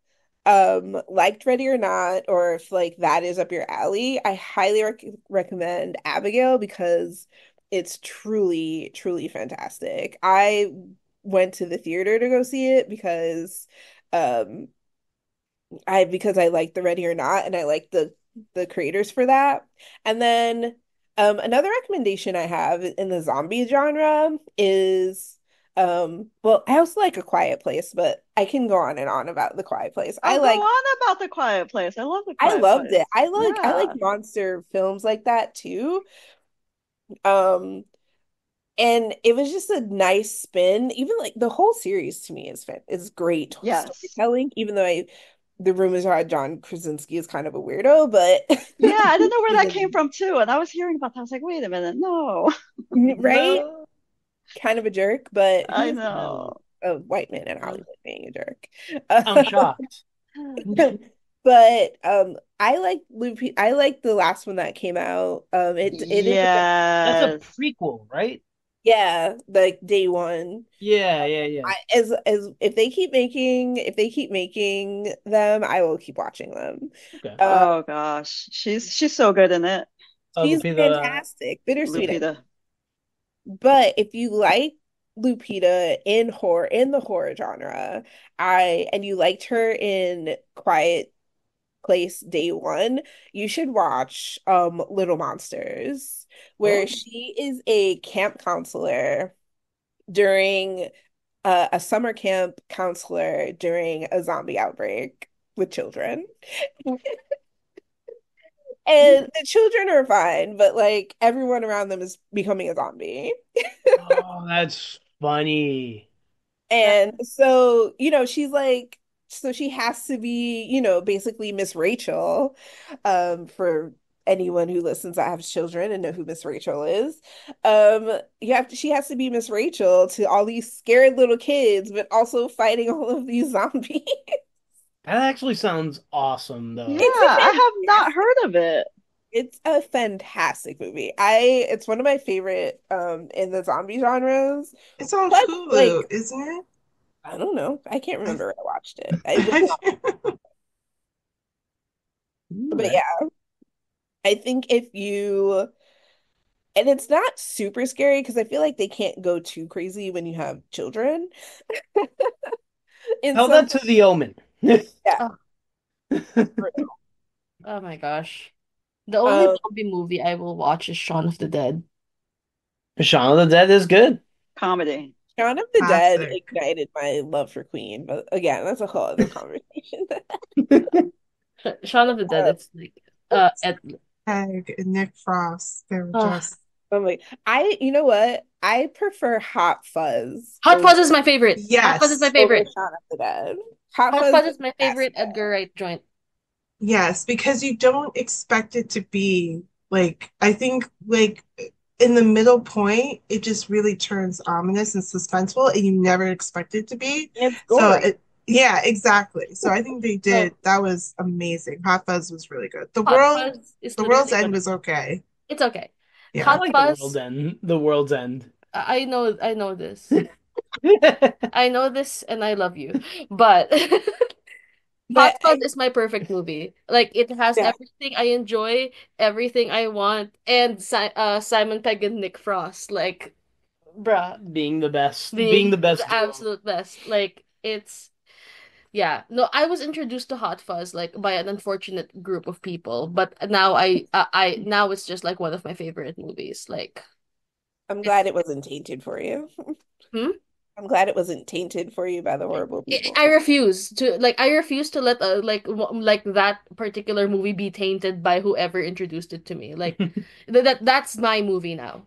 um liked Ready or Not, or if like that is up your alley, I highly rec recommend Abigail because it's truly, truly fantastic. I went to the theater to go see it because um I because I like the Ready or Not and I like the the creators for that. And then um another recommendation I have in the zombie genre is um well I also like A Quiet Place, but I can go on and on about The Quiet Place. I Oh, like go on about the Quiet Place. I love the I loved Place. it. I like I like monster films like that too. Um and it was just a nice spin. Even like the whole series to me is fan is great Yes. storytelling, even though I the rumors are John Krasinski is kind of a weirdo, but Yeah, I didn't know where that came from too. And I was hearing about that. I was like, wait a minute, no. right? No. Kind of a jerk, but I he's know. a white man in Hollywood being a jerk. I'm shocked. But um, I like Lupi. I like the last one that came out. Um, it it is That's Yes. a prequel, right? yeah, like day one. Yeah, yeah, yeah. I, as as if they keep making if they keep making them, I will keep watching them. Okay. Uh, Oh gosh. She's she's so good in it. Oh, she's Lupita- fantastic, bittersweet. Lupita. But if you like Lupita in horror in the horror genre, I and you liked her in Quiet Place Day One, you should watch um Little Monsters, where Oh. she is a camp counselor during uh, a summer camp counselor during a zombie outbreak with children. And the children are fine, but like everyone around them is becoming a zombie. Oh, that's funny. And so, you know, she's like, so she has to be, you know, basically Miss Rachel, um, for anyone who listens that has children and know who Miss Rachel is. Um, you have to, she has to be Miss Rachel to all these scared little kids, but also fighting all of these zombies. That actually sounds awesome, though. Yeah, It's a I have not heard of it. It's a fantastic movie. I, it's one of my favorite, um, in the zombie genres. It's on But, Hulu, like- isn't it? I don't know. I can't remember I watched it. I was But yeah, I think if you, and it's not super scary because I feel like they can't go too crazy when you have children. In Tell some, that to the Omen. Oh my gosh. The only Um, zombie movie I will watch is Shaun of the Dead. Shaun of the Dead is good. Comedy. Shaun of the Dead ignited my love for Queen, but again, that's a whole other conversation. Sh- Shaun of the Dead, Uh, it's like uh at Pegg and Nick Frost. They were Ah. just I'm like, I, you know what? I prefer Hot Fuzz Hot Fuzz is my favorite. Yes. Hot Fuzz is my favorite. Shaun of the Dead. Hot Hot Fuzz Fuzz is is my favorite though. Edgar Wright joint. yes, because you don't expect it to be like I think like in the middle point, it just really turns ominous and suspenseful, and you never expect it to be. It's So gory. it, yeah, exactly. So I think they So did. That was amazing. Hot Fuzz was really good. The Hot world, Fuzz is the world's literally end what was okay. it's okay. I Yeah. Hot like the world's Fuzz, end. The world's end. I I know I know this. I know this and I love you. But Hot Fuzz is my perfect movie. Like it has yeah, everything I enjoy, everything I want, and si uh Simon Pegg and Nick Frost. Like, bruh, Being the best. Being being the the best duo. absolute best. Like it's yeah. No, I was introduced to Hot Fuzz like by an unfortunate group of people, but now I I, I now it's just like one of my favorite movies. Like I'm glad it wasn't tainted for you. hmm? I'm glad it wasn't tainted for you by the horrible I people. I refuse to like I refuse to let uh, like w- like that particular movie be tainted by whoever introduced it to me. Like th that that's my movie now.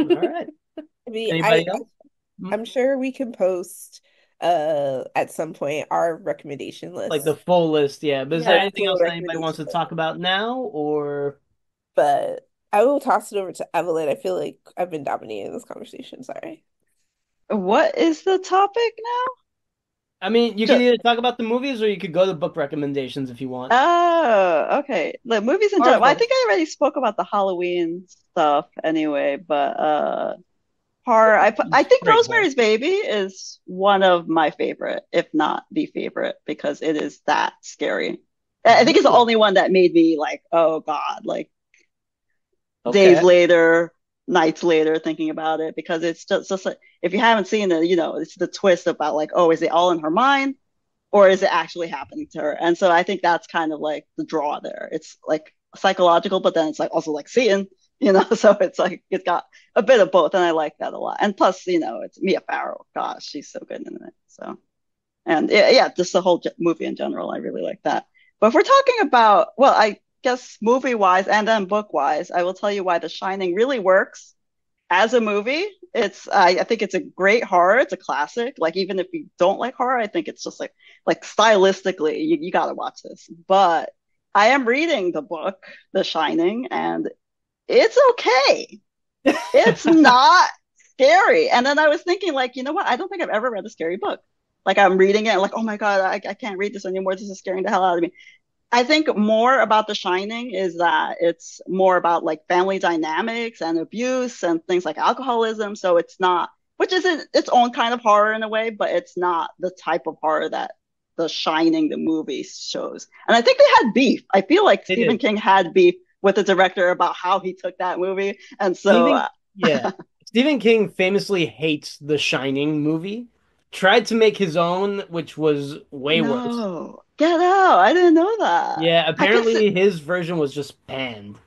All right. I mean, I, Anybody I else? Mm, I'm sure we can post uh at some point our recommendation list Like the full list, yeah. But is there anything else anybody wants to talk about now, or But I will toss it over to Evelyn. I feel like I've been dominating this conversation. Sorry. What is the topic now? I mean, you can either talk about the movies or you could go to book recommendations if you want. Oh, okay. The movies in general. Well, I think I already spoke about the Halloween stuff anyway, but uh horror. I I think Great horror. Rosemary's Baby is one of my favorite, if not the favorite, because it is that scary. I I think it's the only one that made me like, oh God, like days later, nights later thinking about it because it's just, just like if you haven't seen it, you know, it's the twist about like, oh, is it all in her mind or is it actually happening to her? And so I think that's kind of like the draw there. It's like psychological, but then it's like also like seeing, you know, so it's like it's got a bit of both, and I like that a lot. And plus, you know, it's Mia Farrow. Gosh, she's so good in it. So, and yeah, yeah, just the whole movie in general, I really like that. But if we're talking about, well, I guess movie wise and then book wise, I will tell you why The Shining really works as a movie. It's I, I think it's a great horror. It's a classic. Like even if you don't like horror, I think it's just like like stylistically, you, you got to watch this. But I am reading the book, The Shining, and it's okay. It's not scary. And then I was thinking, like, you know what? I don't think I've ever read a scary book. Like I'm reading it, like, oh my God, I, I can't read this anymore. This is scaring the hell out of me. I think more about The Shining is that it's more about like family dynamics and abuse and things like alcoholism. So it's not, which is its own kind of horror in a way, but it's not the type of horror that The Shining, the movie, shows. And I think they had beef. I feel like They Stephen did. King had beef with the director about how he took that movie. And so, Stephen, uh, yeah. Stephen King famously hates the Shining movie. Tried to make his own, which was way worse. No, get out. I didn't know that. Yeah, apparently it, his version was just banned.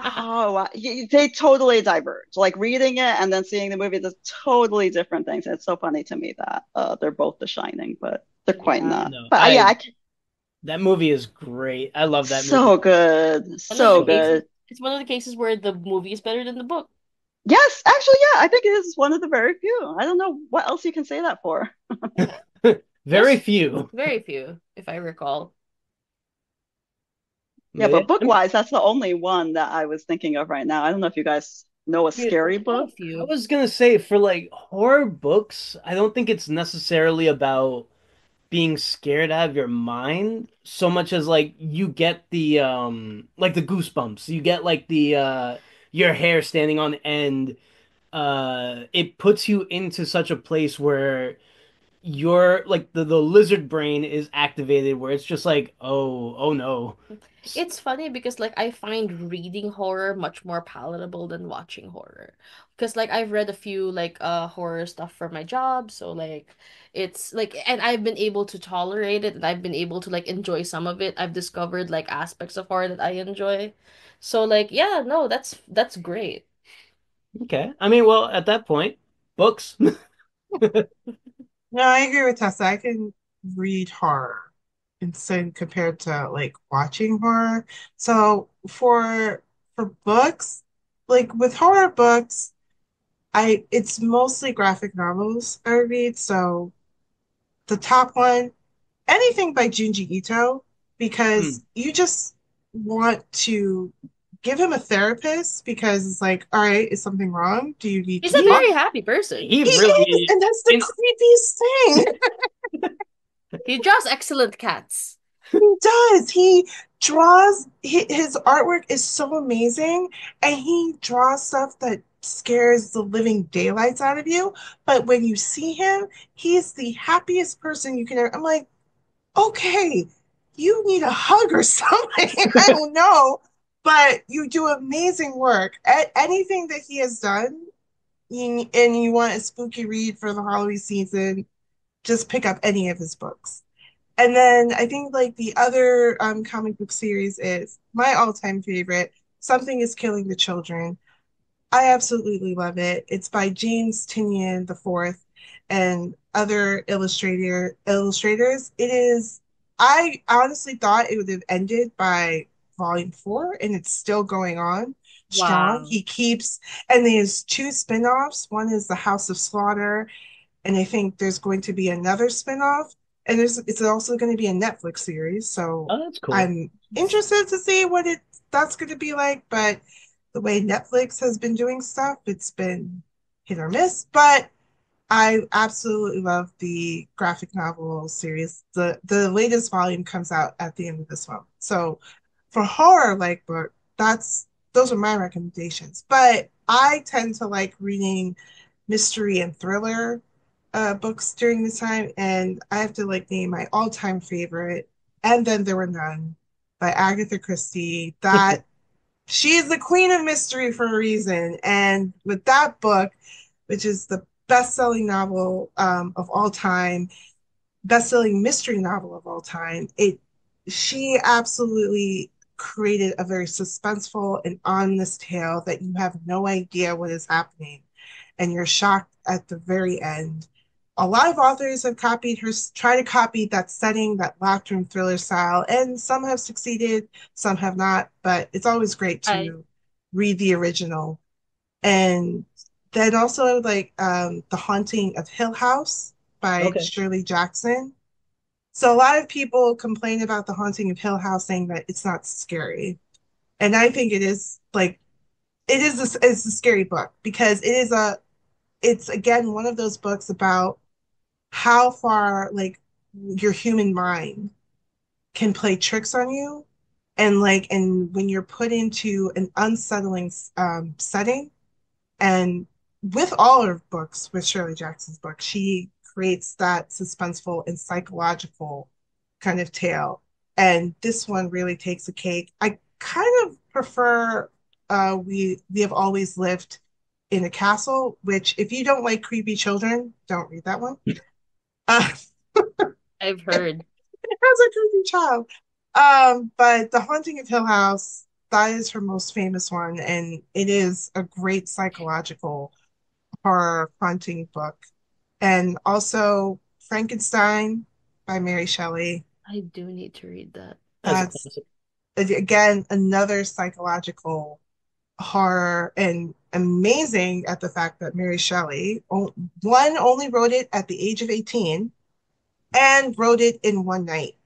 Oh, wow. They totally diverge. Like reading it and then seeing the movie, there's totally different things. It's so funny to me that uh, they're both The Shining, but they're quite Yeah. not. No, But uh, yeah, I I can, that movie is great. I love that movie. so good, One of so the cases, good. it's one of the cases where the movie is better than the book. Yes, actually, yeah, I think it is one of the very few. I don't know what else you can say that for. Very Yes, few. very few, if I recall. Yeah, Yeah. but book-wise, that's the only one that I was thinking of right now. I don't know if you guys know a scary I know a book. I was gonna say for like horror books, I don't think it's necessarily about being scared out of your mind so much as like you get the um like the goosebumps. You get like the uh your hair standing on end. Uh it puts you into such a place where your like the, the lizard brain is activated where it's just like, oh, oh no. It's funny because like I find reading horror much more palatable than watching horror. Because like I've read a few like uh horror stuff for my job, so like it's like and I've been able to tolerate it and I've been able to like enjoy some of it. I've discovered like aspects of horror that I enjoy. So like yeah, no, that's that's great. Okay. I mean, well, at that point, books. No, I agree with Tessa. I can read horror instead compared to like watching horror. So for for books, like with horror books, I it's mostly graphic novels I read. So the top one, anything by Junji Ito, Hmm. because you just want to give him a therapist because it's like, all right, is something wrong? Do you need He's to a He talk? very happy person. he He is, really and that's the in creepiest thing. He draws excellent cats. He does. He draws, hi- his artwork is so amazing, and he draws stuff that scares the living daylights out of you. But when you see him, he's the happiest person you can ever. I'm like, okay, you need a hug or something. I don't know, but you do amazing work. A- anything that he has done, and you want a spooky read for the Halloween season, just pick up any of his books. And then I think like the other um, comic book series is my all-time favorite, Something is Killing the Children. I absolutely love it. It's by James Tynion the fourth and other illustrator illustrators. It is, I honestly thought it would have ended by volume four, and it's still going on strong. Wow. He keeps, and there's two spin-offs. One is the House of Slaughter, and I think there's going to be another spinoff, and there's it's also going to be a Netflix series. So Oh, that's cool. I'm interested to see what it that's going to be like. But the way Netflix has been doing stuff, it's been hit or miss. But I absolutely love the graphic novel series. The the latest volume comes out at the end of this month. So for horror like book, that's those are my recommendations. But I tend to like reading mystery and thriller uh, books during this time, and I have to like name my all-time favorite, And Then There Were None by Agatha Christie. That she is the queen of mystery for a reason. And with that book, which is the best-selling novel um, of all time, best-selling mystery novel of all time, it she absolutely created a very suspenseful and ominous tale that you have no idea what is happening and you're shocked at the very end. A lot of authors have copied her, try to copy that setting, that locked room thriller style, and some have succeeded, some have not, but it's always great I to read the original. And then also like um, The Haunting of Hill House by Okay. Shirley Jackson. So a lot of people complain about The Haunting of Hill House saying that it's not scary. And I think it is like it is a, it's a scary book because it is a it's again one of those books about how far like your human mind can play tricks on you and like and when you're put into an unsettling um, setting and with all her books with shirley jackson's book she creates that suspenseful and psychological kind of tale and this one really takes a cake i kind of prefer uh, we we have always lived in a castle which if you don't like creepy children don't read that one uh, I've heard it heard. has a creepy child. Um, but The Haunting of Hill House, that is her most famous one, and it is a great psychological horror haunting book. And also Frankenstein by Mary Shelley. I do need to read that. That's That's again another psychological horror and amazing at the fact that Mary Shelley, one, only wrote it at the age of 18 and wrote it in one night.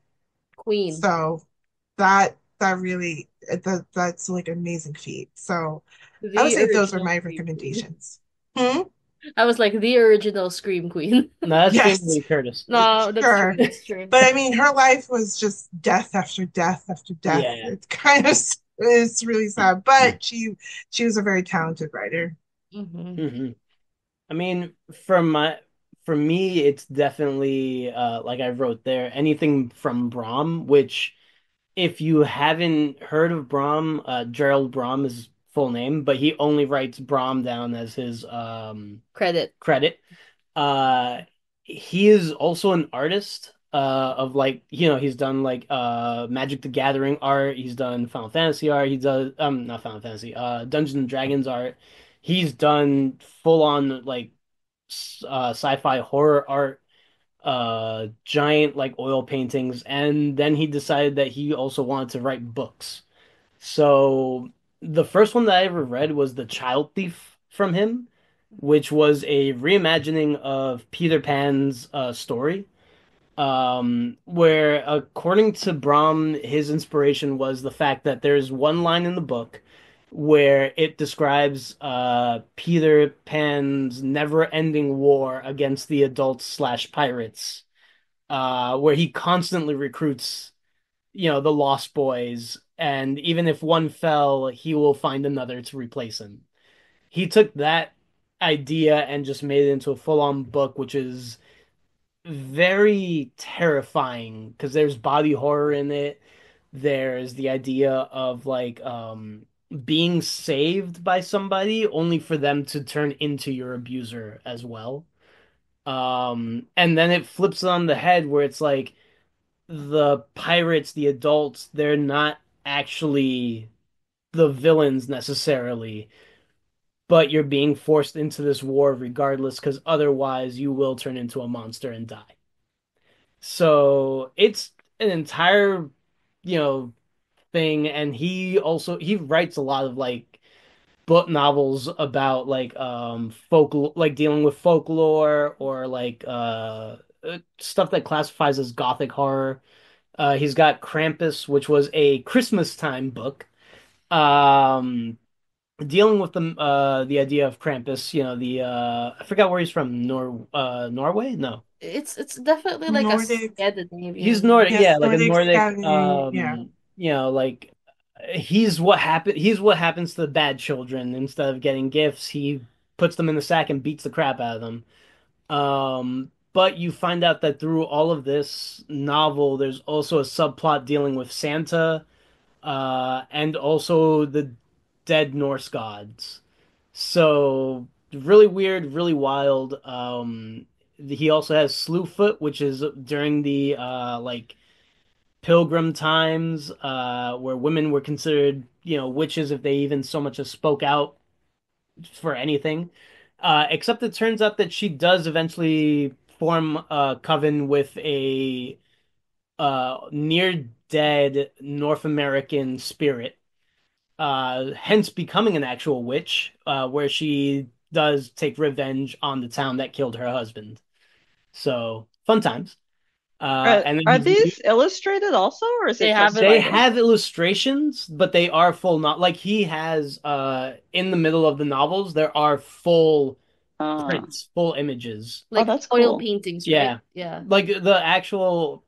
Queen. So that that really that that's like an amazing feat. So I would say those are my recommendations. Hmm? I was like the original Scream Queen. No, that's Jamie Lee Curtis. No, that's true. sure. That's true. But I mean, her life was just death after death after death. Yeah. It's kind of it's really sad, but she she was a very talented writer. hmm hmm I mean, from my for me, it's definitely uh, like I wrote there, anything from Brom, which if you haven't heard of Brom, uh, Gerald Brom is his full name, but he only writes Brom down as his um, Credit. credit. Uh, he is also an artist uh, of like you know he's done like uh, Magic the Gathering art. He's done Final Fantasy art. He does um not Final Fantasy uh, Dungeons and Dragons art. He's done full on like uh, sci-fi horror art uh giant like oil paintings and then he decided that he also wanted to write books. So the first one that I ever read was The Child Thief from him, which was a reimagining of Peter Pan's uh, story. Um, where according to Brom, his inspiration was the fact that there's one line in the book where it describes uh, Peter Pan's never-ending war against the adults slash pirates, uh, where he constantly recruits you know, the Lost Boys, and even if one fell, he will find another to replace him. He took that idea and just made it into a full-on book, which is very terrifying because there's body horror in it. There's the idea of like um being saved by somebody only for them to turn into your abuser as well. Um, and then it flips on the head where it's like the pirates, the adults, they're not actually the villains necessarily, but you're being forced into this war regardless, because otherwise you will turn into a monster and die. So it's an entire, you know, thing, and he also he writes a lot of like book novels about like um folk like dealing with folklore or like uh uh, stuff that classifies as gothic horror. Uh, he's got Krampus, which was a Christmas time book, um, dealing with the uh, the idea of Krampus. You know, the uh, I forgot where he's from. Nor uh, Norway? No, It's it's definitely like a Nordic. he's Nordic. Yes, Yeah, like a Nordic Nordic. Scandinavian. Yeah. Um, you know, like he's what happen. He's what happens to the bad children. Instead of getting gifts, he puts them in the sack and beats the crap out of them. Um, but you find out that through all of this novel, there's also a subplot dealing with Santa uh, and also the dead Norse gods. So really weird, really wild. Um, he also has Slewfoot, which is during the uh, like pilgrim times, uh, where women were considered, you know, witches if they even so much as spoke out for anything. Uh, except it turns out that she does eventually form a coven with a uh, near dead North American spirit uh, hence becoming an actual witch, uh, where she does take revenge on the town that killed her husband. So fun times. Uh, Are and are then his, these illustrated also, or is They it have they like writing? have illustrations, but they are full not like he has uh in the middle of the novels, there are full Ah, prints, full images. oh, like that's oil cool. paintings, right? Yeah. Yeah. Like the actual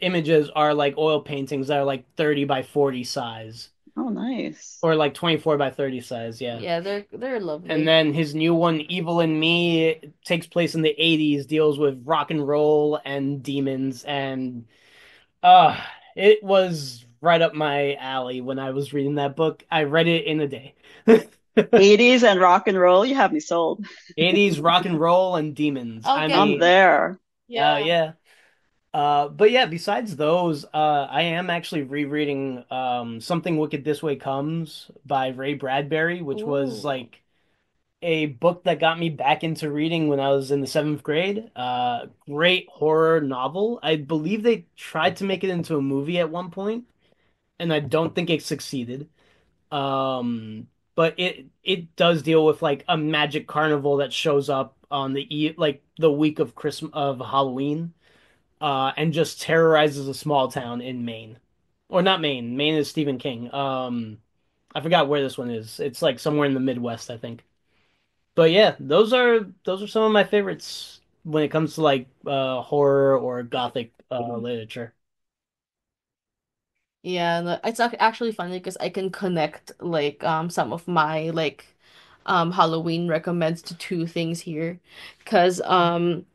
images are like oil paintings that are like 30 by 40 size Oh, nice. or like 24 by 30 size, yeah. Yeah, they're they're lovely. And then his new one, Evil in Me, takes place in the 80s, deals with rock and roll and demons, and uh it was right up my alley when I was reading that book. I read it in a day. 80s and rock and roll, you have me sold. 80s rock and roll and demons. I Okay. I'm mean, there. uh, yeah. Uh, but yeah, besides those, uh, I am actually rereading um, Something Wicked This Way Comes by Ray Bradbury, which was like a book that got me back into reading when I was in the seventh grade. Uh, great horror novel. I believe they tried to make it into a movie at one point, and I don't think it succeeded. Um, but it it does deal with like a magic carnival that shows up on the e like the week of Christmas of Halloween, uh, and just terrorizes a small town in Maine, or not Maine. Maine is Stephen King. Um, I forgot where this one is. It's like somewhere in the Midwest, I think. But yeah, those are those are some of my favorites when it comes to like uh horror or gothic uh literature. Yeah, no, it's ac- actually funny because I can connect like um some of my like um Halloween recommends to two things here. Because um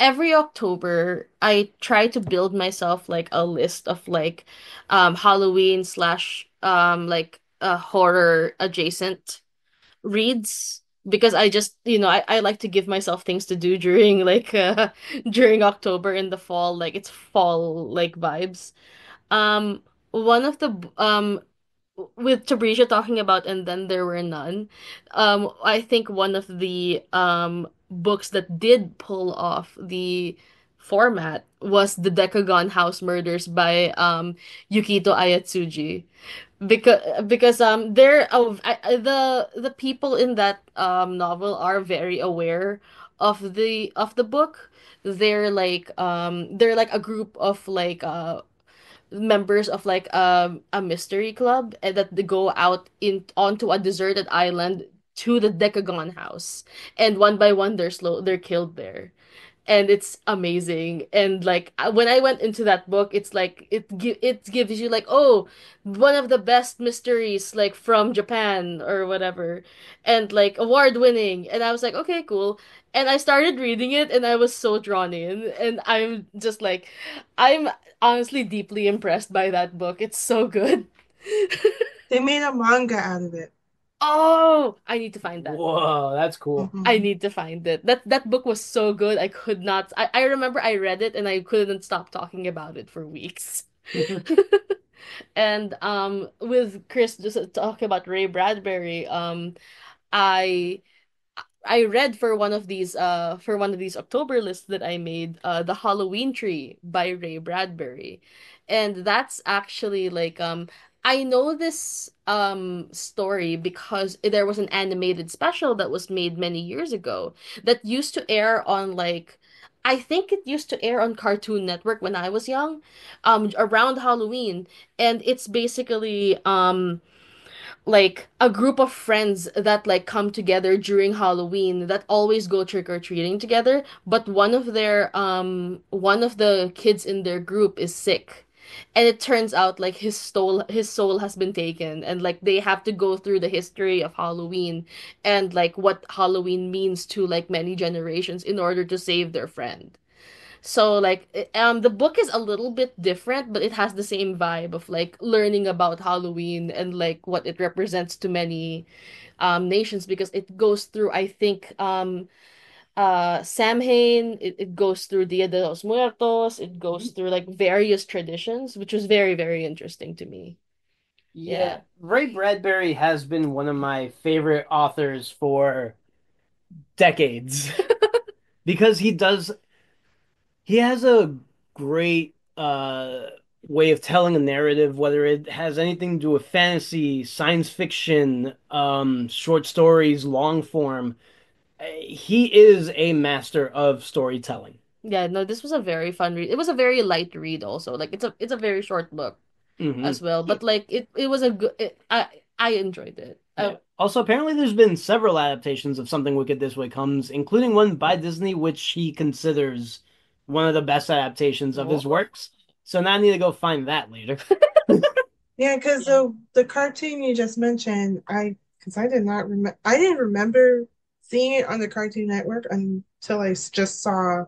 every October I try to build myself like a list of like um Halloween slash um like uh horror adjacent reads because I just you know I, I like to give myself things to do during like uh during October in the fall like it's fall like vibes um one of the um with Tabrizia talking about and then there were none um I think one of the um books that did pull off the format was the Decagon House Murders by um Yukito Ayatsuji. Because because um they're of I, I- the the people in that um novel are very aware of the of the book. They're like um they're like a group of like uh members of like um a mystery club and that they go out in onto a deserted island to the Decagon house. And one by one they're slow they're killed there and it's amazing. And like when I went into that book, it's like it it gives you like oh one of the best mysteries like from Japan or whatever, and like award winning. And I was like okay cool. And I started reading it, and I was so drawn in. And I'm just like, I'm honestly deeply impressed by that book. It's so good. They made a manga out of it. Oh, I need to find that. Whoa, that's cool. I Mhm. need to find it. That that book was so good. I could not. I, I remember I read it and I couldn't stop talking about it for weeks. And um with Chris just talking about Ray Bradbury, um I I read for one of these uh for one of these October lists that I made uh The Halloween Tree by Ray Bradbury. And that's actually like um I know this um story because there was an animated special that was made many years ago that used to air on like I think it used to air on Cartoon Network when I was young um around Halloween and it's basically um like a group of friends that like come together during Halloween that always go trick or treating together, but one of their um one of the kids in their group is sick. And it turns out like his soul his soul has been taken and like they have to go through the history of Halloween and like what Halloween means to like many generations in order to save their friend. So like um the book is a little bit different, but it has the same vibe of like learning about Halloween and like what it represents to many um nations because it goes through I think um uh Samhain, it, it goes through Dia de los Muertos, it goes through like various traditions, which was very, very interesting to me. Yeah, Ray Bradbury has been one of my favorite authors for decades. Because he does he has a great uh way of telling a narrative, whether it has anything to do with fantasy, science fiction, um, short stories, long form. Uh, He is a master of storytelling. Yeah, no, this was a very fun read. It was a very light read also. Like it's a it's a very short book hmm as well, but like it it was a good it, I I enjoyed it. Yeah. I, Also, apparently, there's been several adaptations of Something Wicked This Way Comes, including one by Disney, which he considers one of the best adaptations of his Oh. works. So now I need to go find that later. Yeah, because the the cartoon you just mentioned, I because I did not remember, I didn't remember seeing it on the Cartoon Network until I just saw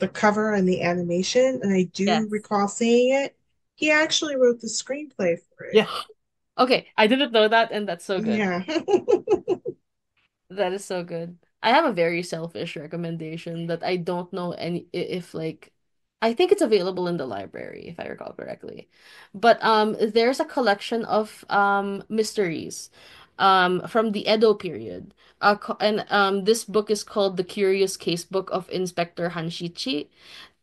the cover and the animation, and I do Yes. recall seeing it. He actually wrote the screenplay for it. Yeah. Okay, I didn't know that, and that's so good. Yeah. That is so good. I have a very selfish recommendation that I don't know any if like I think it's available in the library if I recall correctly. But um there's a collection of um mysteries um from the Edo period. Uh, and um this book is called The Curious Casebook of Inspector Hanshichi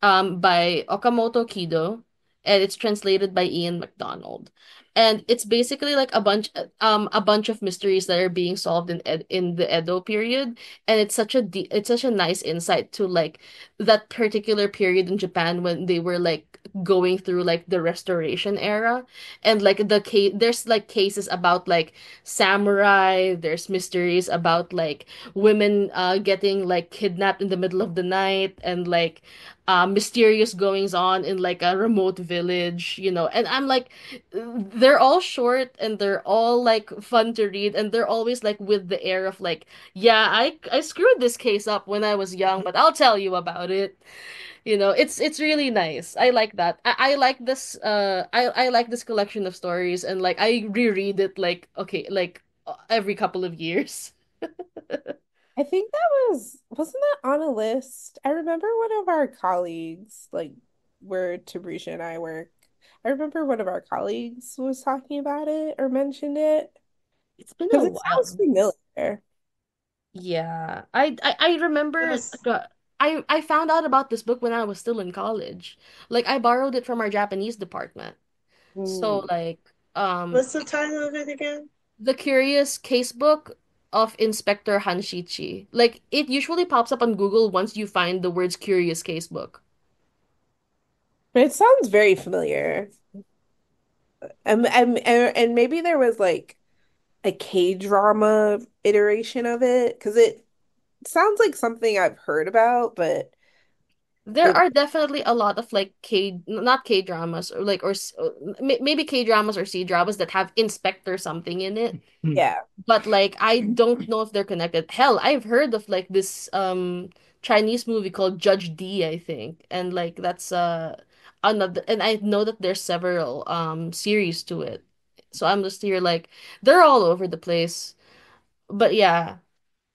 um, by Okamoto Kido, and it's translated by Ian MacDonald. And it's basically like a bunch um a bunch of mysteries that are being solved in Ed in the Edo period, and it's such a de it's such a nice insight to like that particular period in Japan when they were like going through like the restoration era and like the case there's like cases about like samurai there's mysteries about like women uh getting like kidnapped in the middle of the night and like uh, mysterious goings on in like a remote village, you know. And I'm like, they're all short and they're all like fun to read and they're always like with the air of like, yeah, I I screwed this case up when I was young, but I'll tell you about it. You know, it's it's really nice. I like that. I, I like this uh I I like this collection of stories and like I reread it like okay, like uh, every couple of years. I think that was wasn't that on a list? I remember one of our colleagues, like where Tabrizia and I work. I remember one of our colleagues was talking about it or mentioned it It's been a because it sounds while. familiar. Yeah. I I, I remember was uh, I I found out about this book when I was still in college. Like I borrowed it from our Japanese department. So Mm. like um what's the title of it again? The Curious Casebook of Inspector Hanshichi. Like it usually pops up on Google once you find the words Curious Casebook. But it sounds very familiar. Um, and, and and maybe there was like a K-drama iteration of it because it sounds like something I've heard about, but There it are definitely a lot of like K, not K dramas or like or s- uh, may- maybe K dramas or C dramas that have Inspector something in it. yeah. But like I don't know if they're connected. Hell, I've heard of like this um Chinese movie called Judge Dee, I think. And like that's uh another and I know that there's several um series to it. So I'm just here like they're all over the place. But yeah,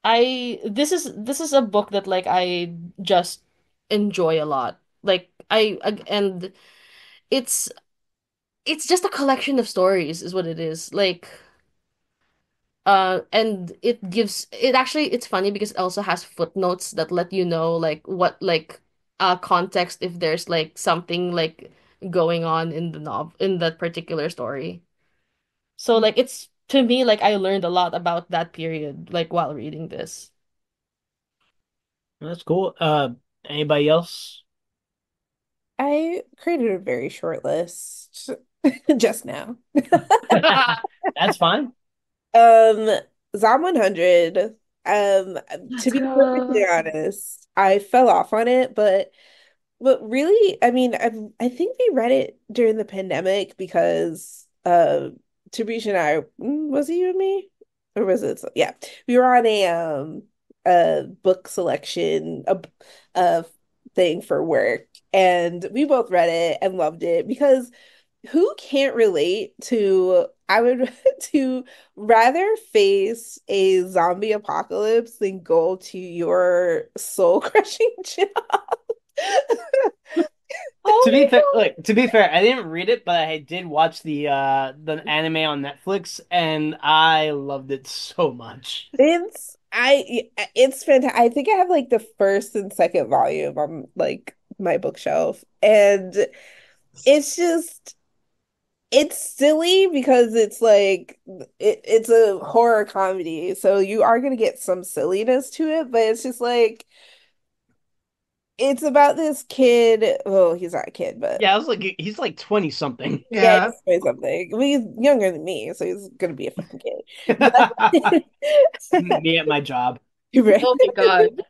I this is this is a book that like I just enjoy a lot. Like I and it's it's just a collection of stories is what it is. Like Uh, and it gives it actually it's funny because it also has footnotes that let you know like what like uh context if there's like something like going on in the novel in that particular story. So like it's to me like I learned a lot about that period like while reading this. That's cool. Uh, anybody else? I created a very short list just now. That's fine. Um, Zom 100. Um, to Let's be perfectly go. honest, I fell off on it, but but really, I mean, I I think we read it during the pandemic because uh Tabrish and I, mm, was it you and me? Or was it yeah, we were on a um a book selection a, a thing for work and we both read it and loved it because who can't relate to I would to rather face a zombie apocalypse than go to your soul crushing job. Oh To be fair, look, to be fair, I didn't read it, but I did watch the uh the anime on Netflix and I loved it so much. It's I it's fantastic. I think I have like the first and second volume on like my bookshelf and it's just it's silly because it's like it, it's a horror comedy, so you are gonna get some silliness to it, but it's just like it's about this kid. Oh, he's not a kid, but Yeah, I was like he's like 20 something. yeah, Yeah. he's doing something. Well, he's younger than me, so he's gonna be a fucking kid. Me at my job. right. Oh my God.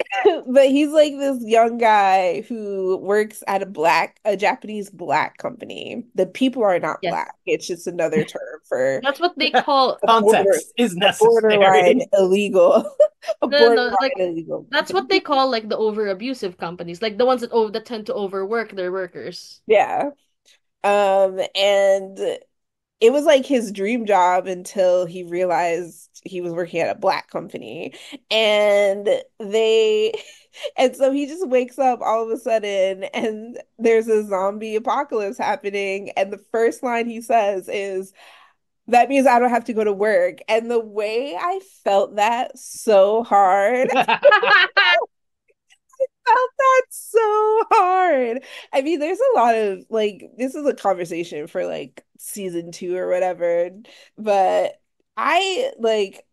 But he's like this young guy who works at a black, a Japanese black company. The people are not Yes. black. It's just another term for That's what they call a border, is a borderline illegal, no no no, borderline like illegal that's what they call like the over abusive companies, like the ones that over that tend to overwork their workers. Yeah. Um, and it was like his dream job until he realized he was working at a black company. And they, and so he just wakes up all of a sudden and there's a zombie apocalypse happening. And the first line he says is, that means I don't have to go to work. And the way I felt that so hard, felt that so hard. I mean, there's a lot of like this is a conversation for like season two or whatever, but I like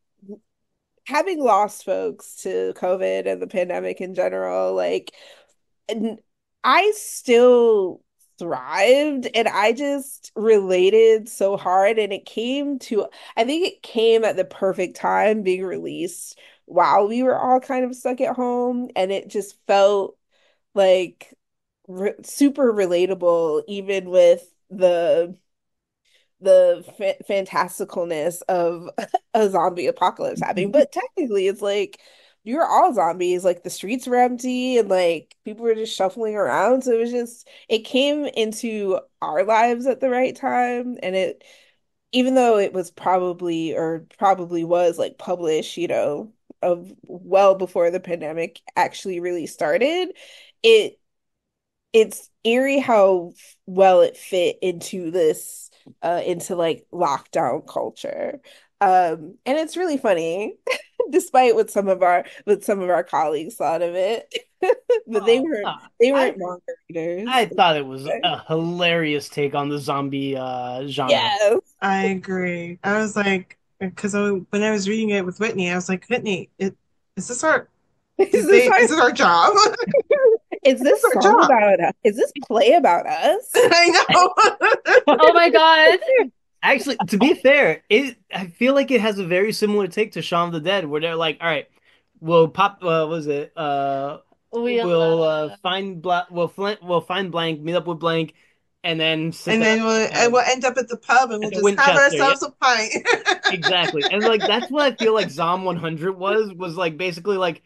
having lost folks to COVID and the pandemic in general, like I still thrived and I just related so hard and it came to I think it came at the perfect time being released while we were all kind of stuck at home and it just felt like re super relatable even with the the fa fantasticalness of a zombie apocalypse happening. But technically, it's like you're all zombies. Like the streets were empty and like people were just shuffling around. So it was just it came into our lives at the right time, and it even though it was probably or probably was like published, you know, of well before the pandemic actually really started, it it's eerie how well it fit into this uh into like lockdown culture. Um and it's really funny despite what some of our what some of our colleagues thought of it. But they Oh, were uh, they weren't manga readers. I thought it was a hilarious take on the zombie uh genre. Yes. I agree. I was like, because I when I was reading it with Whitney, I was like, Whitney, it, is this our Is is this they our is this our job? Is this song job. about us? Is this play about us? I know. Oh my God. Actually, to be fair, it I feel like it has a very similar take to Shaun of the Dead, where they're like, "All right, we'll pop. Uh, what was it? Uh, We'll, we'll uh, uh, find bla we'll flint we'll find blank, meet up with blank, and then And then we'll and we'll end up at the pub and we'll At the just have Winchester, ourselves a pint. exactly. And like that's what I feel like Zom 100 was was like basically like,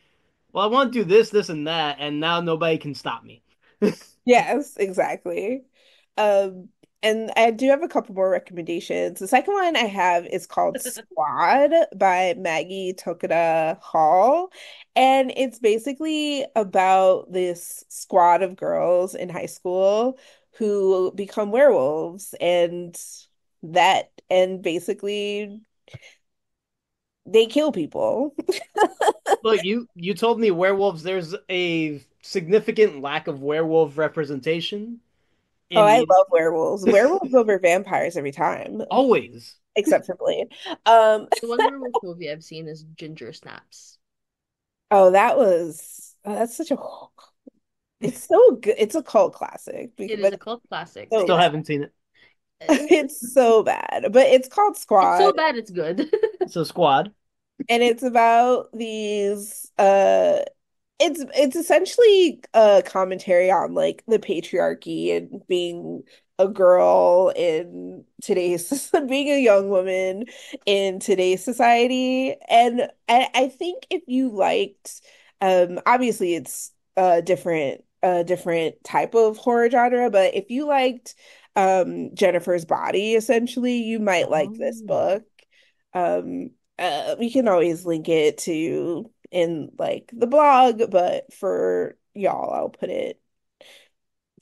well, I want to do this, this, and that, and now nobody can stop me. Yes, exactly. Um, and I do have a couple more recommendations. The second one I have is called Squad by Maggie Tokuda Hall. And it's basically about this squad of girls in high school who become werewolves and that and basically they kill people. Look, you you told me werewolves. There's a significant lack of werewolf representation in Oh, I the love werewolves. Werewolves over vampires every time, always. except for Blade. Um, The one werewolf movie I've seen is Ginger Snaps. Oh, that was oh, that's such a it's so good. It's a cult classic, It because is but a cult classic. So Still bad. haven't seen it. it's so bad. But it's called It's Squad, so bad it's good. So Squad. and it's about these uh it's it's essentially a commentary on like the patriarchy and being a girl in today's being a young woman in today's society. And I, I think if you liked um obviously it's a different a different type of horror genre, but if you liked um Jennifer's Body, essentially, you might like this Oh. book. Um uh, we can always link it to in like the blog, but for y'all, I'll put it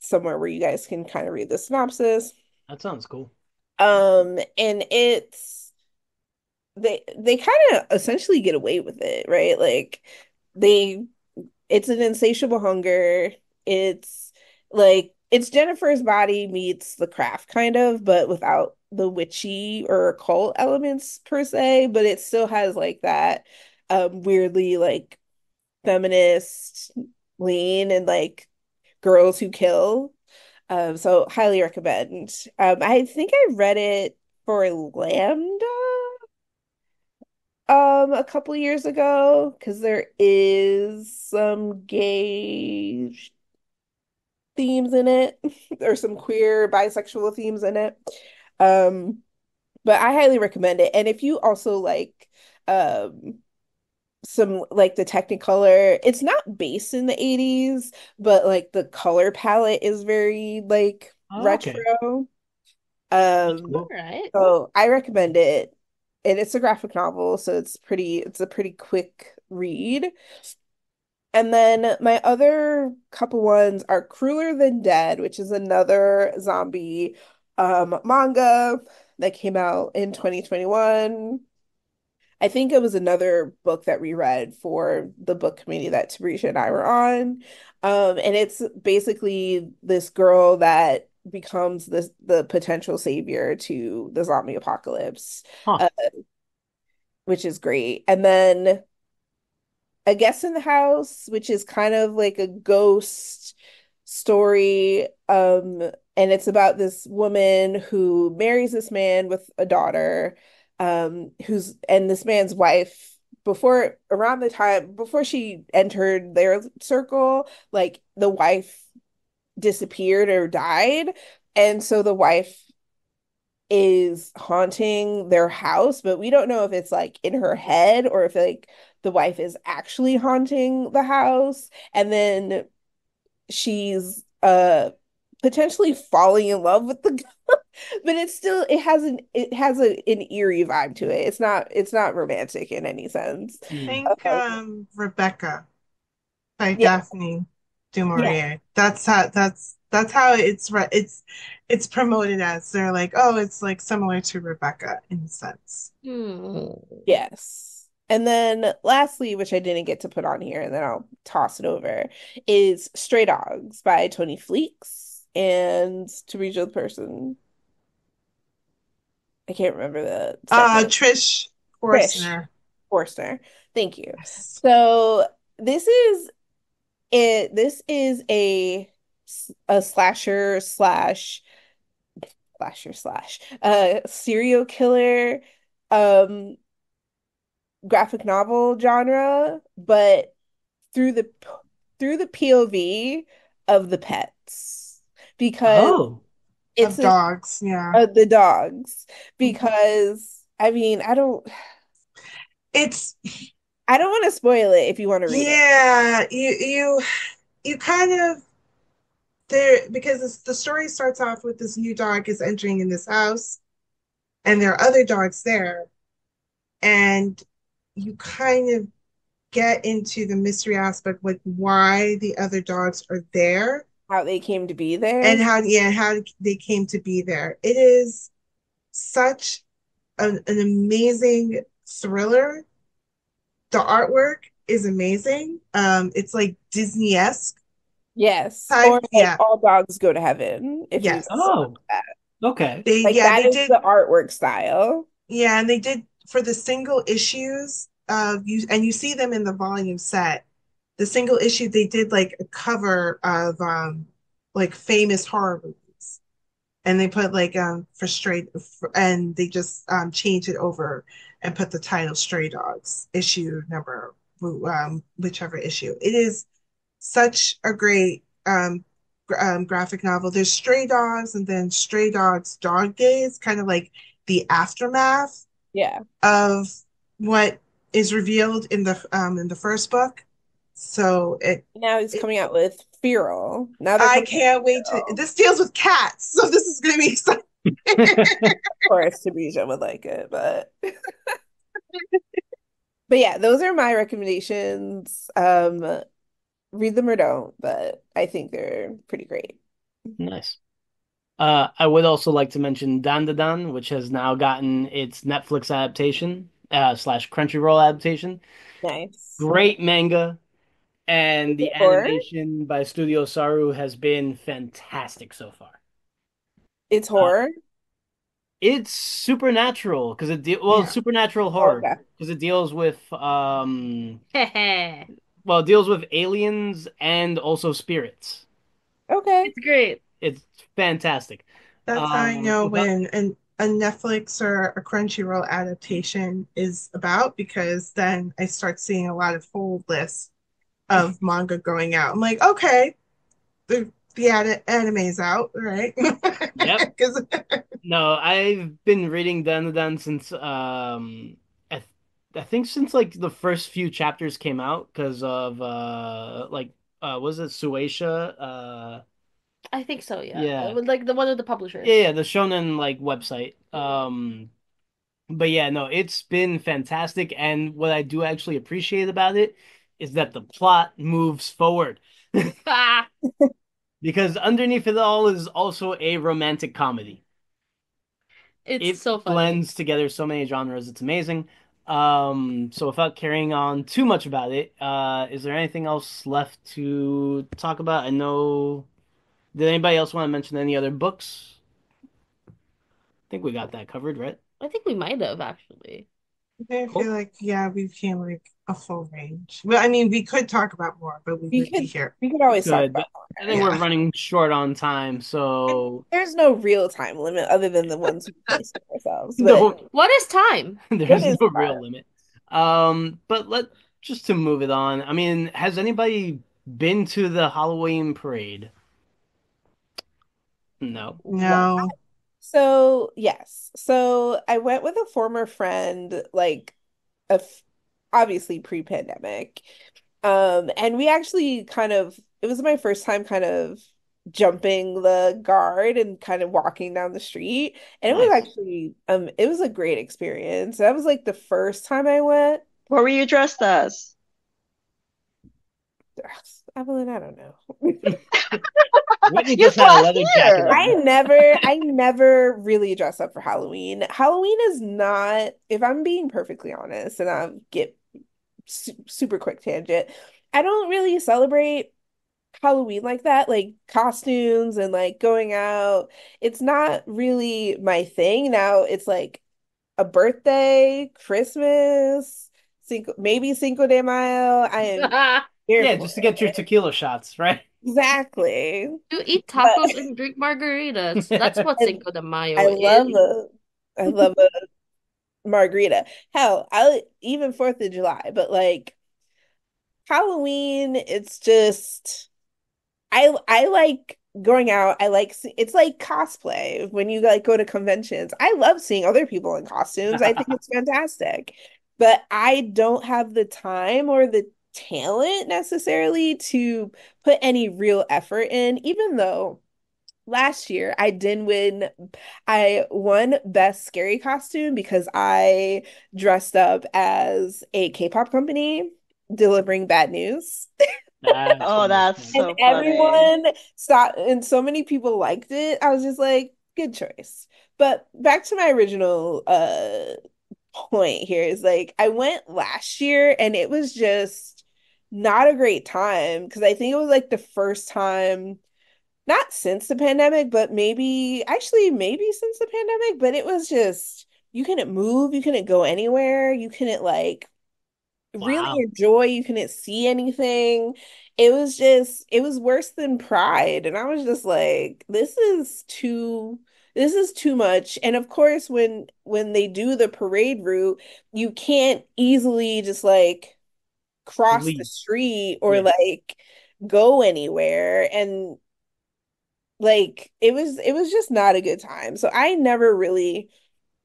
somewhere where you guys can kind of read the synopsis. That sounds cool. Um, and it's they they kind of essentially get away with it, right? Like they it's an insatiable hunger. It's like it's Jennifer's body meets the craft kind of, but without the witchy or occult elements per se, but it still has like that um weirdly like feminist lean and like girls who kill. Um, so highly recommend. Um, I think I read it for Lambda um a couple years ago because there is some gay themes in it. There's some queer bisexual themes in it. Um, but I highly recommend it. And if you also like um some like the Technicolor, it's not based in the 80s, but like the color palette is very like Oh, okay. retro. Um, All right. so I recommend it. And it's a graphic novel, so it's pretty it's a pretty quick read. And then my other couple ones are Crueler Than Dead, which is another zombie um manga that came out in 2021. I think it was another book that we read for the book committee that Tabrizia and I were on. Um, and it's basically this girl that becomes the the potential savior to the zombie apocalypse, Huh. uh, which is great. And then A Guest in the House, which is kind of like a ghost story. Um, and it's about this woman who marries this man with a daughter, um, who's and this man's wife before around the time before she entered their circle, like the wife disappeared or died. And so the wife is haunting their house, but we don't know if it's like in her head or if like the wife is actually haunting the house. And then she's uh potentially falling in love with the girl. but it's still it has an it has a, an eerie vibe to it. It's not it's not romantic in any sense. I Mm. think um Rebecca by Yeah. Daphne du Maurier. That's how that's that's how it's re it's it's promoted as. They're like, oh, it's like similar to Rebecca in a sense. Hmm. Yes. And then lastly, which I didn't get to put on here, and then I'll toss it over, is Stray Dogs by Tony Fleecs and to reach the person. I can't remember the Uh. Trish Trish Forstner. Forstner. Thank you. Yes. So this is it. This is a a slasher slash slasher slash uh serial killer um graphic novel genre, but through the through the POV of the pets because Oh, it's Of a, dogs, yeah. uh, the dogs because I mean I don't It's I don't want to spoil it if you want to read it. yeah, you you you kind of there because it's, the story starts off with this new dog is entering in this house, and there are other dogs there, and you kind of get into the mystery aspect, like why the other dogs are there How they came to be there. and how yeah how they came to be there. It is such an, an amazing thriller. The artwork is amazing. Um, it's like Disney-esque Yes. type. Or like Yeah, all dogs go to heaven if you yes. oh, okay. They like yeah that they is did the artwork style. yeah, and they did for the single issues of you and you see them in the volume set. The single issue they did like a cover of um like famous horror movies. And they put like um for straight and they just um changed it over and put the title Stray Dogs issue number um whichever issue. It is such a great um, um graphic novel. There's Stray Dogs and then Stray Dogs Dog Days, kind of like the aftermath Yeah. of what is revealed in the um in the first book. So it, Now he's it coming out with Feral. Now I can't with wait to this deals with cats, so this is gonna be exciting. Of course, Tabrizia would like it, but but yeah, those are my recommendations. Um, read them or don't, but I think they're pretty great. Nice. Uh, I would also like to mention Dandadan, which has now gotten its Netflix adaptation, uh, slash Crunchyroll adaptation. Nice. Great manga, and the it horror? animation by Studio Saru has been fantastic so far. It's Uh, horror. it's supernatural because it de well, Yeah. supernatural Oh, horror okay. because it deals with um, well, it deals with aliens and also spirits. Okay. It's great. It's fantastic. That's how I Um, know without when an a Netflix or a Crunchyroll adaptation is about because then I start seeing a lot of whole lists of manga going out. I'm like, okay, the the ad anime's out, right? Yep. No, I've been reading Dandadan since um I, th I think since like the first few chapters came out because of uh like uh was it Shueisha? Uh I think so, yeah. yeah. Uh, Like the one of the Yeah, publishers. yeah, the Shonen like website. Um but yeah, no, it's been fantastic and what I do actually appreciate about it is that the plot moves forward. Because underneath it all is also a romantic comedy. it's It so funny. blends together so many genres. It's amazing. Um, so without carrying on too much about it, uh, is there anything else left to talk about? I know. Did anybody else want to mention any other books? I think we got that covered, right? I think we might have actually. I Cool. feel like yeah, we came like a full range. Well, I mean, we could talk about more, but we We would be could here. we could always talk Good, about more. I think we're running short on time, so There's no real time limit other than the ones we place for ourselves. But no, What is time? there's is no time? real limit. Um, but let just to move it on. I mean, has anybody been to the Halloween parade? No. What? No, So, yes. So I went with a former friend, like a f obviously pre-pandemic. Um, and we actually kind of it was my first time kind of jumping the guard and kind of walking down the street. And it was actually um it was a great experience. That was like the first time I went. What were you dressed as? Evelyn, I don't know. Whitney just had a leather year. jacket I never, I never really dress up for Halloween. Halloween is not, if I'm being perfectly honest, and I'll get su super quick tangent, I don't really celebrate Halloween like that, like costumes and like going out. It's not really my thing. Now it's like a birthday, Christmas, Cinco, maybe Cinco de Mayo. I am Yeah, just to get your tequila shots, right? Exactly. You eat But tacos and drink margaritas. That's what Cinco de Mayo I Mayo love is. a, I love a margarita. Hell, I even Fourth of July, but like Halloween, it's just I I like going out. I like it's like cosplay when you like go to conventions. I love seeing other people in costumes. I think it's fantastic. But I don't have the time or the talent necessarily to put any real effort in, even though last year I did win I won best scary costume because I dressed up as a K-pop company delivering bad news. That's Oh, that's amazing. And so funny. everyone stopped, and so many people liked it. I was just like, good choice. But back to my original uh point here is like I went last year and it was just not a great time because I think it was like the first time, not since the pandemic, but maybe actually maybe since the pandemic, but it was just you couldn't move, you couldn't go anywhere, you couldn't like really enjoy. You couldn't see anything. It was just, it was worse than Pride. And I was just like, this is too, this is too much. And of course, when when they do the parade route, you can't easily just like cross the street or Yeah. like go anywhere. And like it was it was just not a good time. So I never really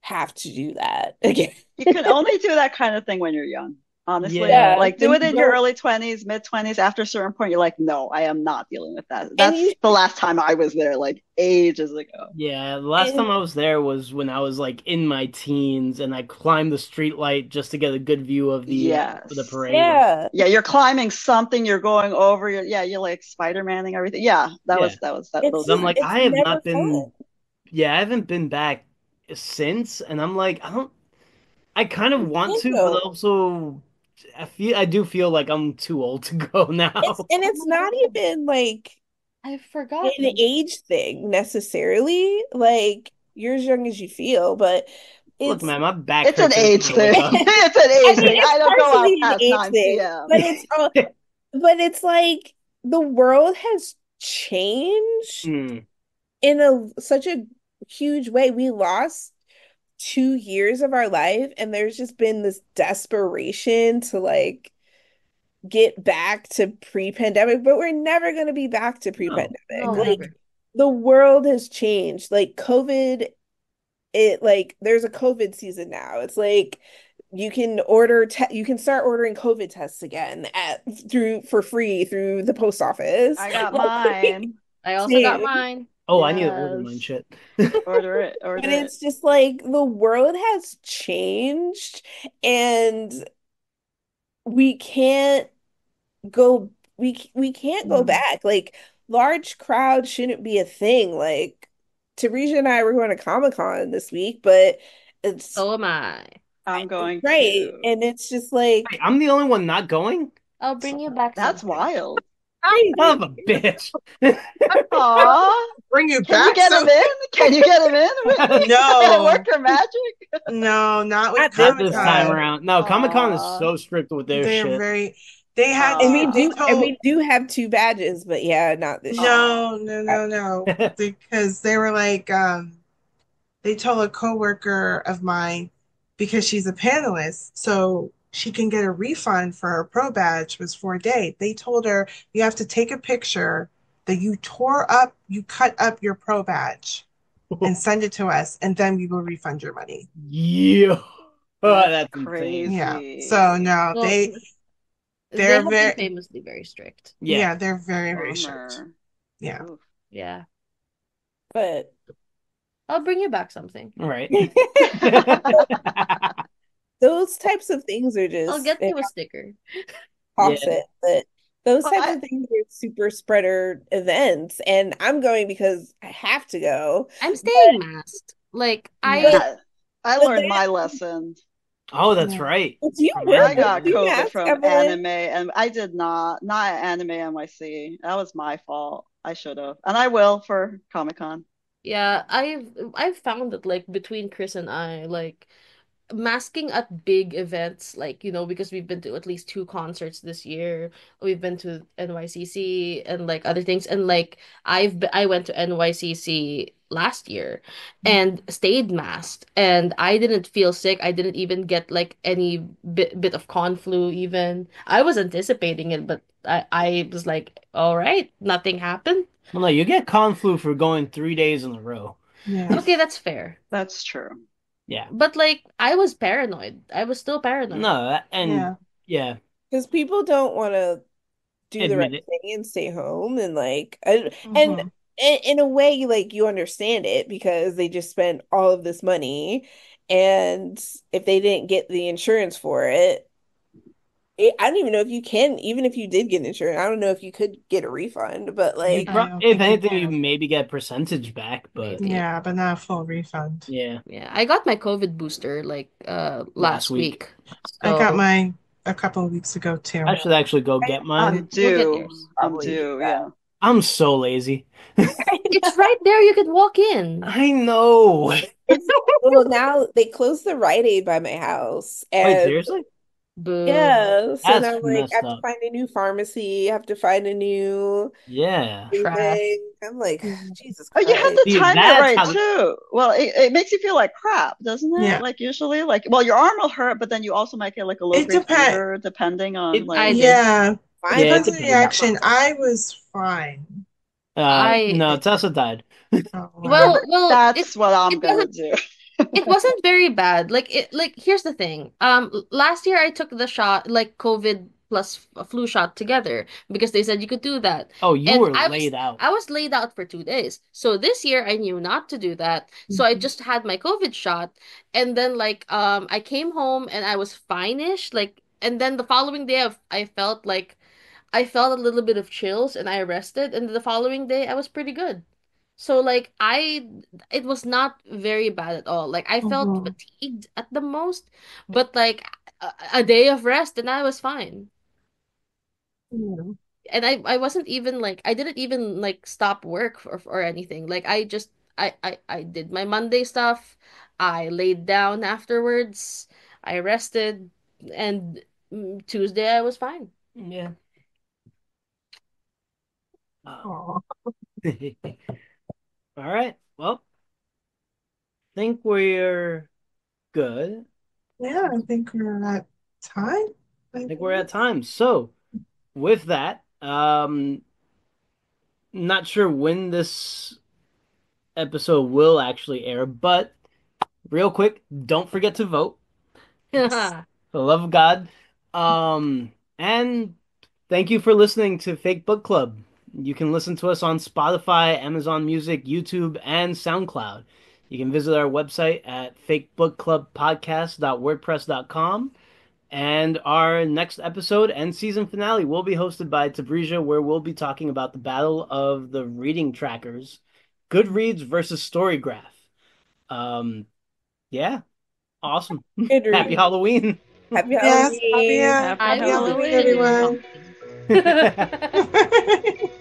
have to do that again. You can only do that kind of thing when you're young, honestly. Yeah. Like do it in your early 20s, mid 20s. After a certain point, you're like, no, I am not dealing with that. That's you the last time I was there, like ages ago. Yeah, the last And- time I was there was when I was like in my teens and I climbed the street light just to get a good view of the Yes. of the parade. yeah. Yeah, you're climbing something, you're going over, you're, yeah, you're like Spider-Maning everything. Yeah, that Yeah. was that was that It's those So I'm like, I have not been, fun. yeah, I haven't been back since, and I'm like, I don't, I kind of want to, but also I feel I do feel like I'm too old to go now. It's and it's not even like I forgot an age thing necessarily. Like you're as young as you feel, but Look, it's man, my back It's an age time I wake thing. It's an I age mean, thing. I don't go out partially past age 9 thing, p.m. but it's uh, but it's like the world has changed Hmm. in a such a huge way. We lost two years of our life, and there's just been this desperation to like get back to pre-pandemic, but we're never going to be back to pre-pandemic. No, Like never. the world has changed. Like COVID, it like there's a COVID season now. It's like you can order te you can start ordering COVID tests again at through for free through the post office. I got mine. I also got mine. Oh, I need to order mine shit. Order it. Order But it. it's just like the world has changed and we can't go we we can't go Mhm. back. Like large crowds shouldn't be a thing. Like Teresa and I were going to Comic-Con this week, but it's So am I. I'm going right. to. And it's just like Wait, I'm the only one not going? I'll bring you back That's wild. Crazy. Son of a bitch. Aw. Bring you Can you get some. him in? Can you get him in? Does it No, work your magic? no, not with Not Not this Comic time Con. around. No, Comic Con is so strict with their shit. They're shit. very. They had. And we Aw. They do and we do have two badges, but yeah, not this year. No, no, no, no. Because they were like, um, they told a coworker of mine because she's a panelist, so she can get a refund for her pro badge was for a day. They told her you have to take a picture that you tore up, you cut up your pro badge. and send it to us, and then we will refund your money. Yeah. Oh, That's that's crazy. insane. Yeah. So no, Well, they They they're have been very famously very strict. yeah, Yeah. they're very very strict. Yeah. Oof. Yeah. But I'll bring you back something. All right. those types of things are just I'll get they you a sticker. opposite. But those Well, types I- of things are super spreader events, and I'm going because I have to go. I'm staying masked. Like I Yeah, I learned my lesson. oh, that's right. You From I got those COVID masks, from Evelyn. anime, and I did not. Not at Anime NYC. That was my fault. I should have, and I will for Comic Con. yeah, I've I've found that like between Chris and I, like masking at big events, like you know, because we've been to at least two concerts this year. We've been to NYCC and like other things, and like I've be- I went to NYCC last year mm-hmm. and stayed masked, and I didn't feel sick. I didn't even get like any bit bit of con flu. Even I was anticipating it, but I I was like, all right, nothing happened. Well, no, you get con flu for going three days in a row. Yeah. Okay, that's fair. That's true. Yeah. But like I was paranoid. I was still paranoid. No, and Yeah. yeah, Because people don't want to do the right it. thing and stay home and like I, Mhm. and in, in a way like you understand it because they just spent all of this money and if they didn't get the insurance for it, it I don't even know if you can even if you did get insurance I don't know if you could get a refund but like pro- if anything, you maybe get percentage back, but Maybe. Yeah, but not a full refund. yeah, Yeah, I got my COVID booster like uh last Last week. week. I got So mine a couple of weeks ago too. I should actually go get mine. I'm mine. You'll due. I'm Probably due. Yeah. I'm so lazy. it's right there. You could walk in. I know. well now they closed the Rite Aid by my house Wait, seriously? Boo. Yeah, so That's now like messed I have to up. find a new pharmacy, I have to find a new Yeah. Trash. everything. I'm like, Mhm. Jesus Oh, you have Christ. to See, time it that's right how too. Well, it, it makes you feel like crap, doesn't it? Yeah. Like usually, like well, your arm will hurt, but then you also might get like a low It grade depend- fever depending on It- like. I did. Yeah, Mine Yeah, it on the depends. reaction. I was fine. Uh, I- no, Tessa died. Oh, wow. Well, well, That's it, what I'm it gonna wasn't- do. It wasn't very bad. Like it like here's the thing. Um last year I took the shot like COVID plus a flu shot together because they said you could do that. Oh, you And were I was- laid out. I was laid out for two days. So this year I knew not to do that. So I Mhm. just had my COVID shot and then like um I came home and I was fine-ish like and then the following day I, I felt like I felt a little bit of chills and I rested and the following day I was pretty good. So like I it was not very bad at all. Like I felt Mhm. fatigued at the most, but like a, a day of rest and I was fine. Yeah. And I I wasn't even like I didn't even like stop work or or anything. Like I just I I I did my Monday stuff. I laid down afterwards. I rested and mm, Tuesday I was fine. Yeah. Aw. all right. Well, I think we're good. Yeah, I think we're at time. I think we're at time. So, with that, um, not sure when this episode will actually air, but real quick, don't forget to vote. For the love of God. Um, and thank you for listening to Fake Book Club. You can listen to us on Spotify, Amazon Music, YouTube, and SoundCloud. You can visit our website at fakebookclubpodcast.wordpress.com. And our next episode and season finale will be hosted by Tabrizia, where we'll be talking about the battle of the reading trackers, Goodreads versus Storygraph. Um, yeah, awesome. Good Happy. Halloween. Happy Yes, happy, Halloween. uh, I happy will Halloween, everyone.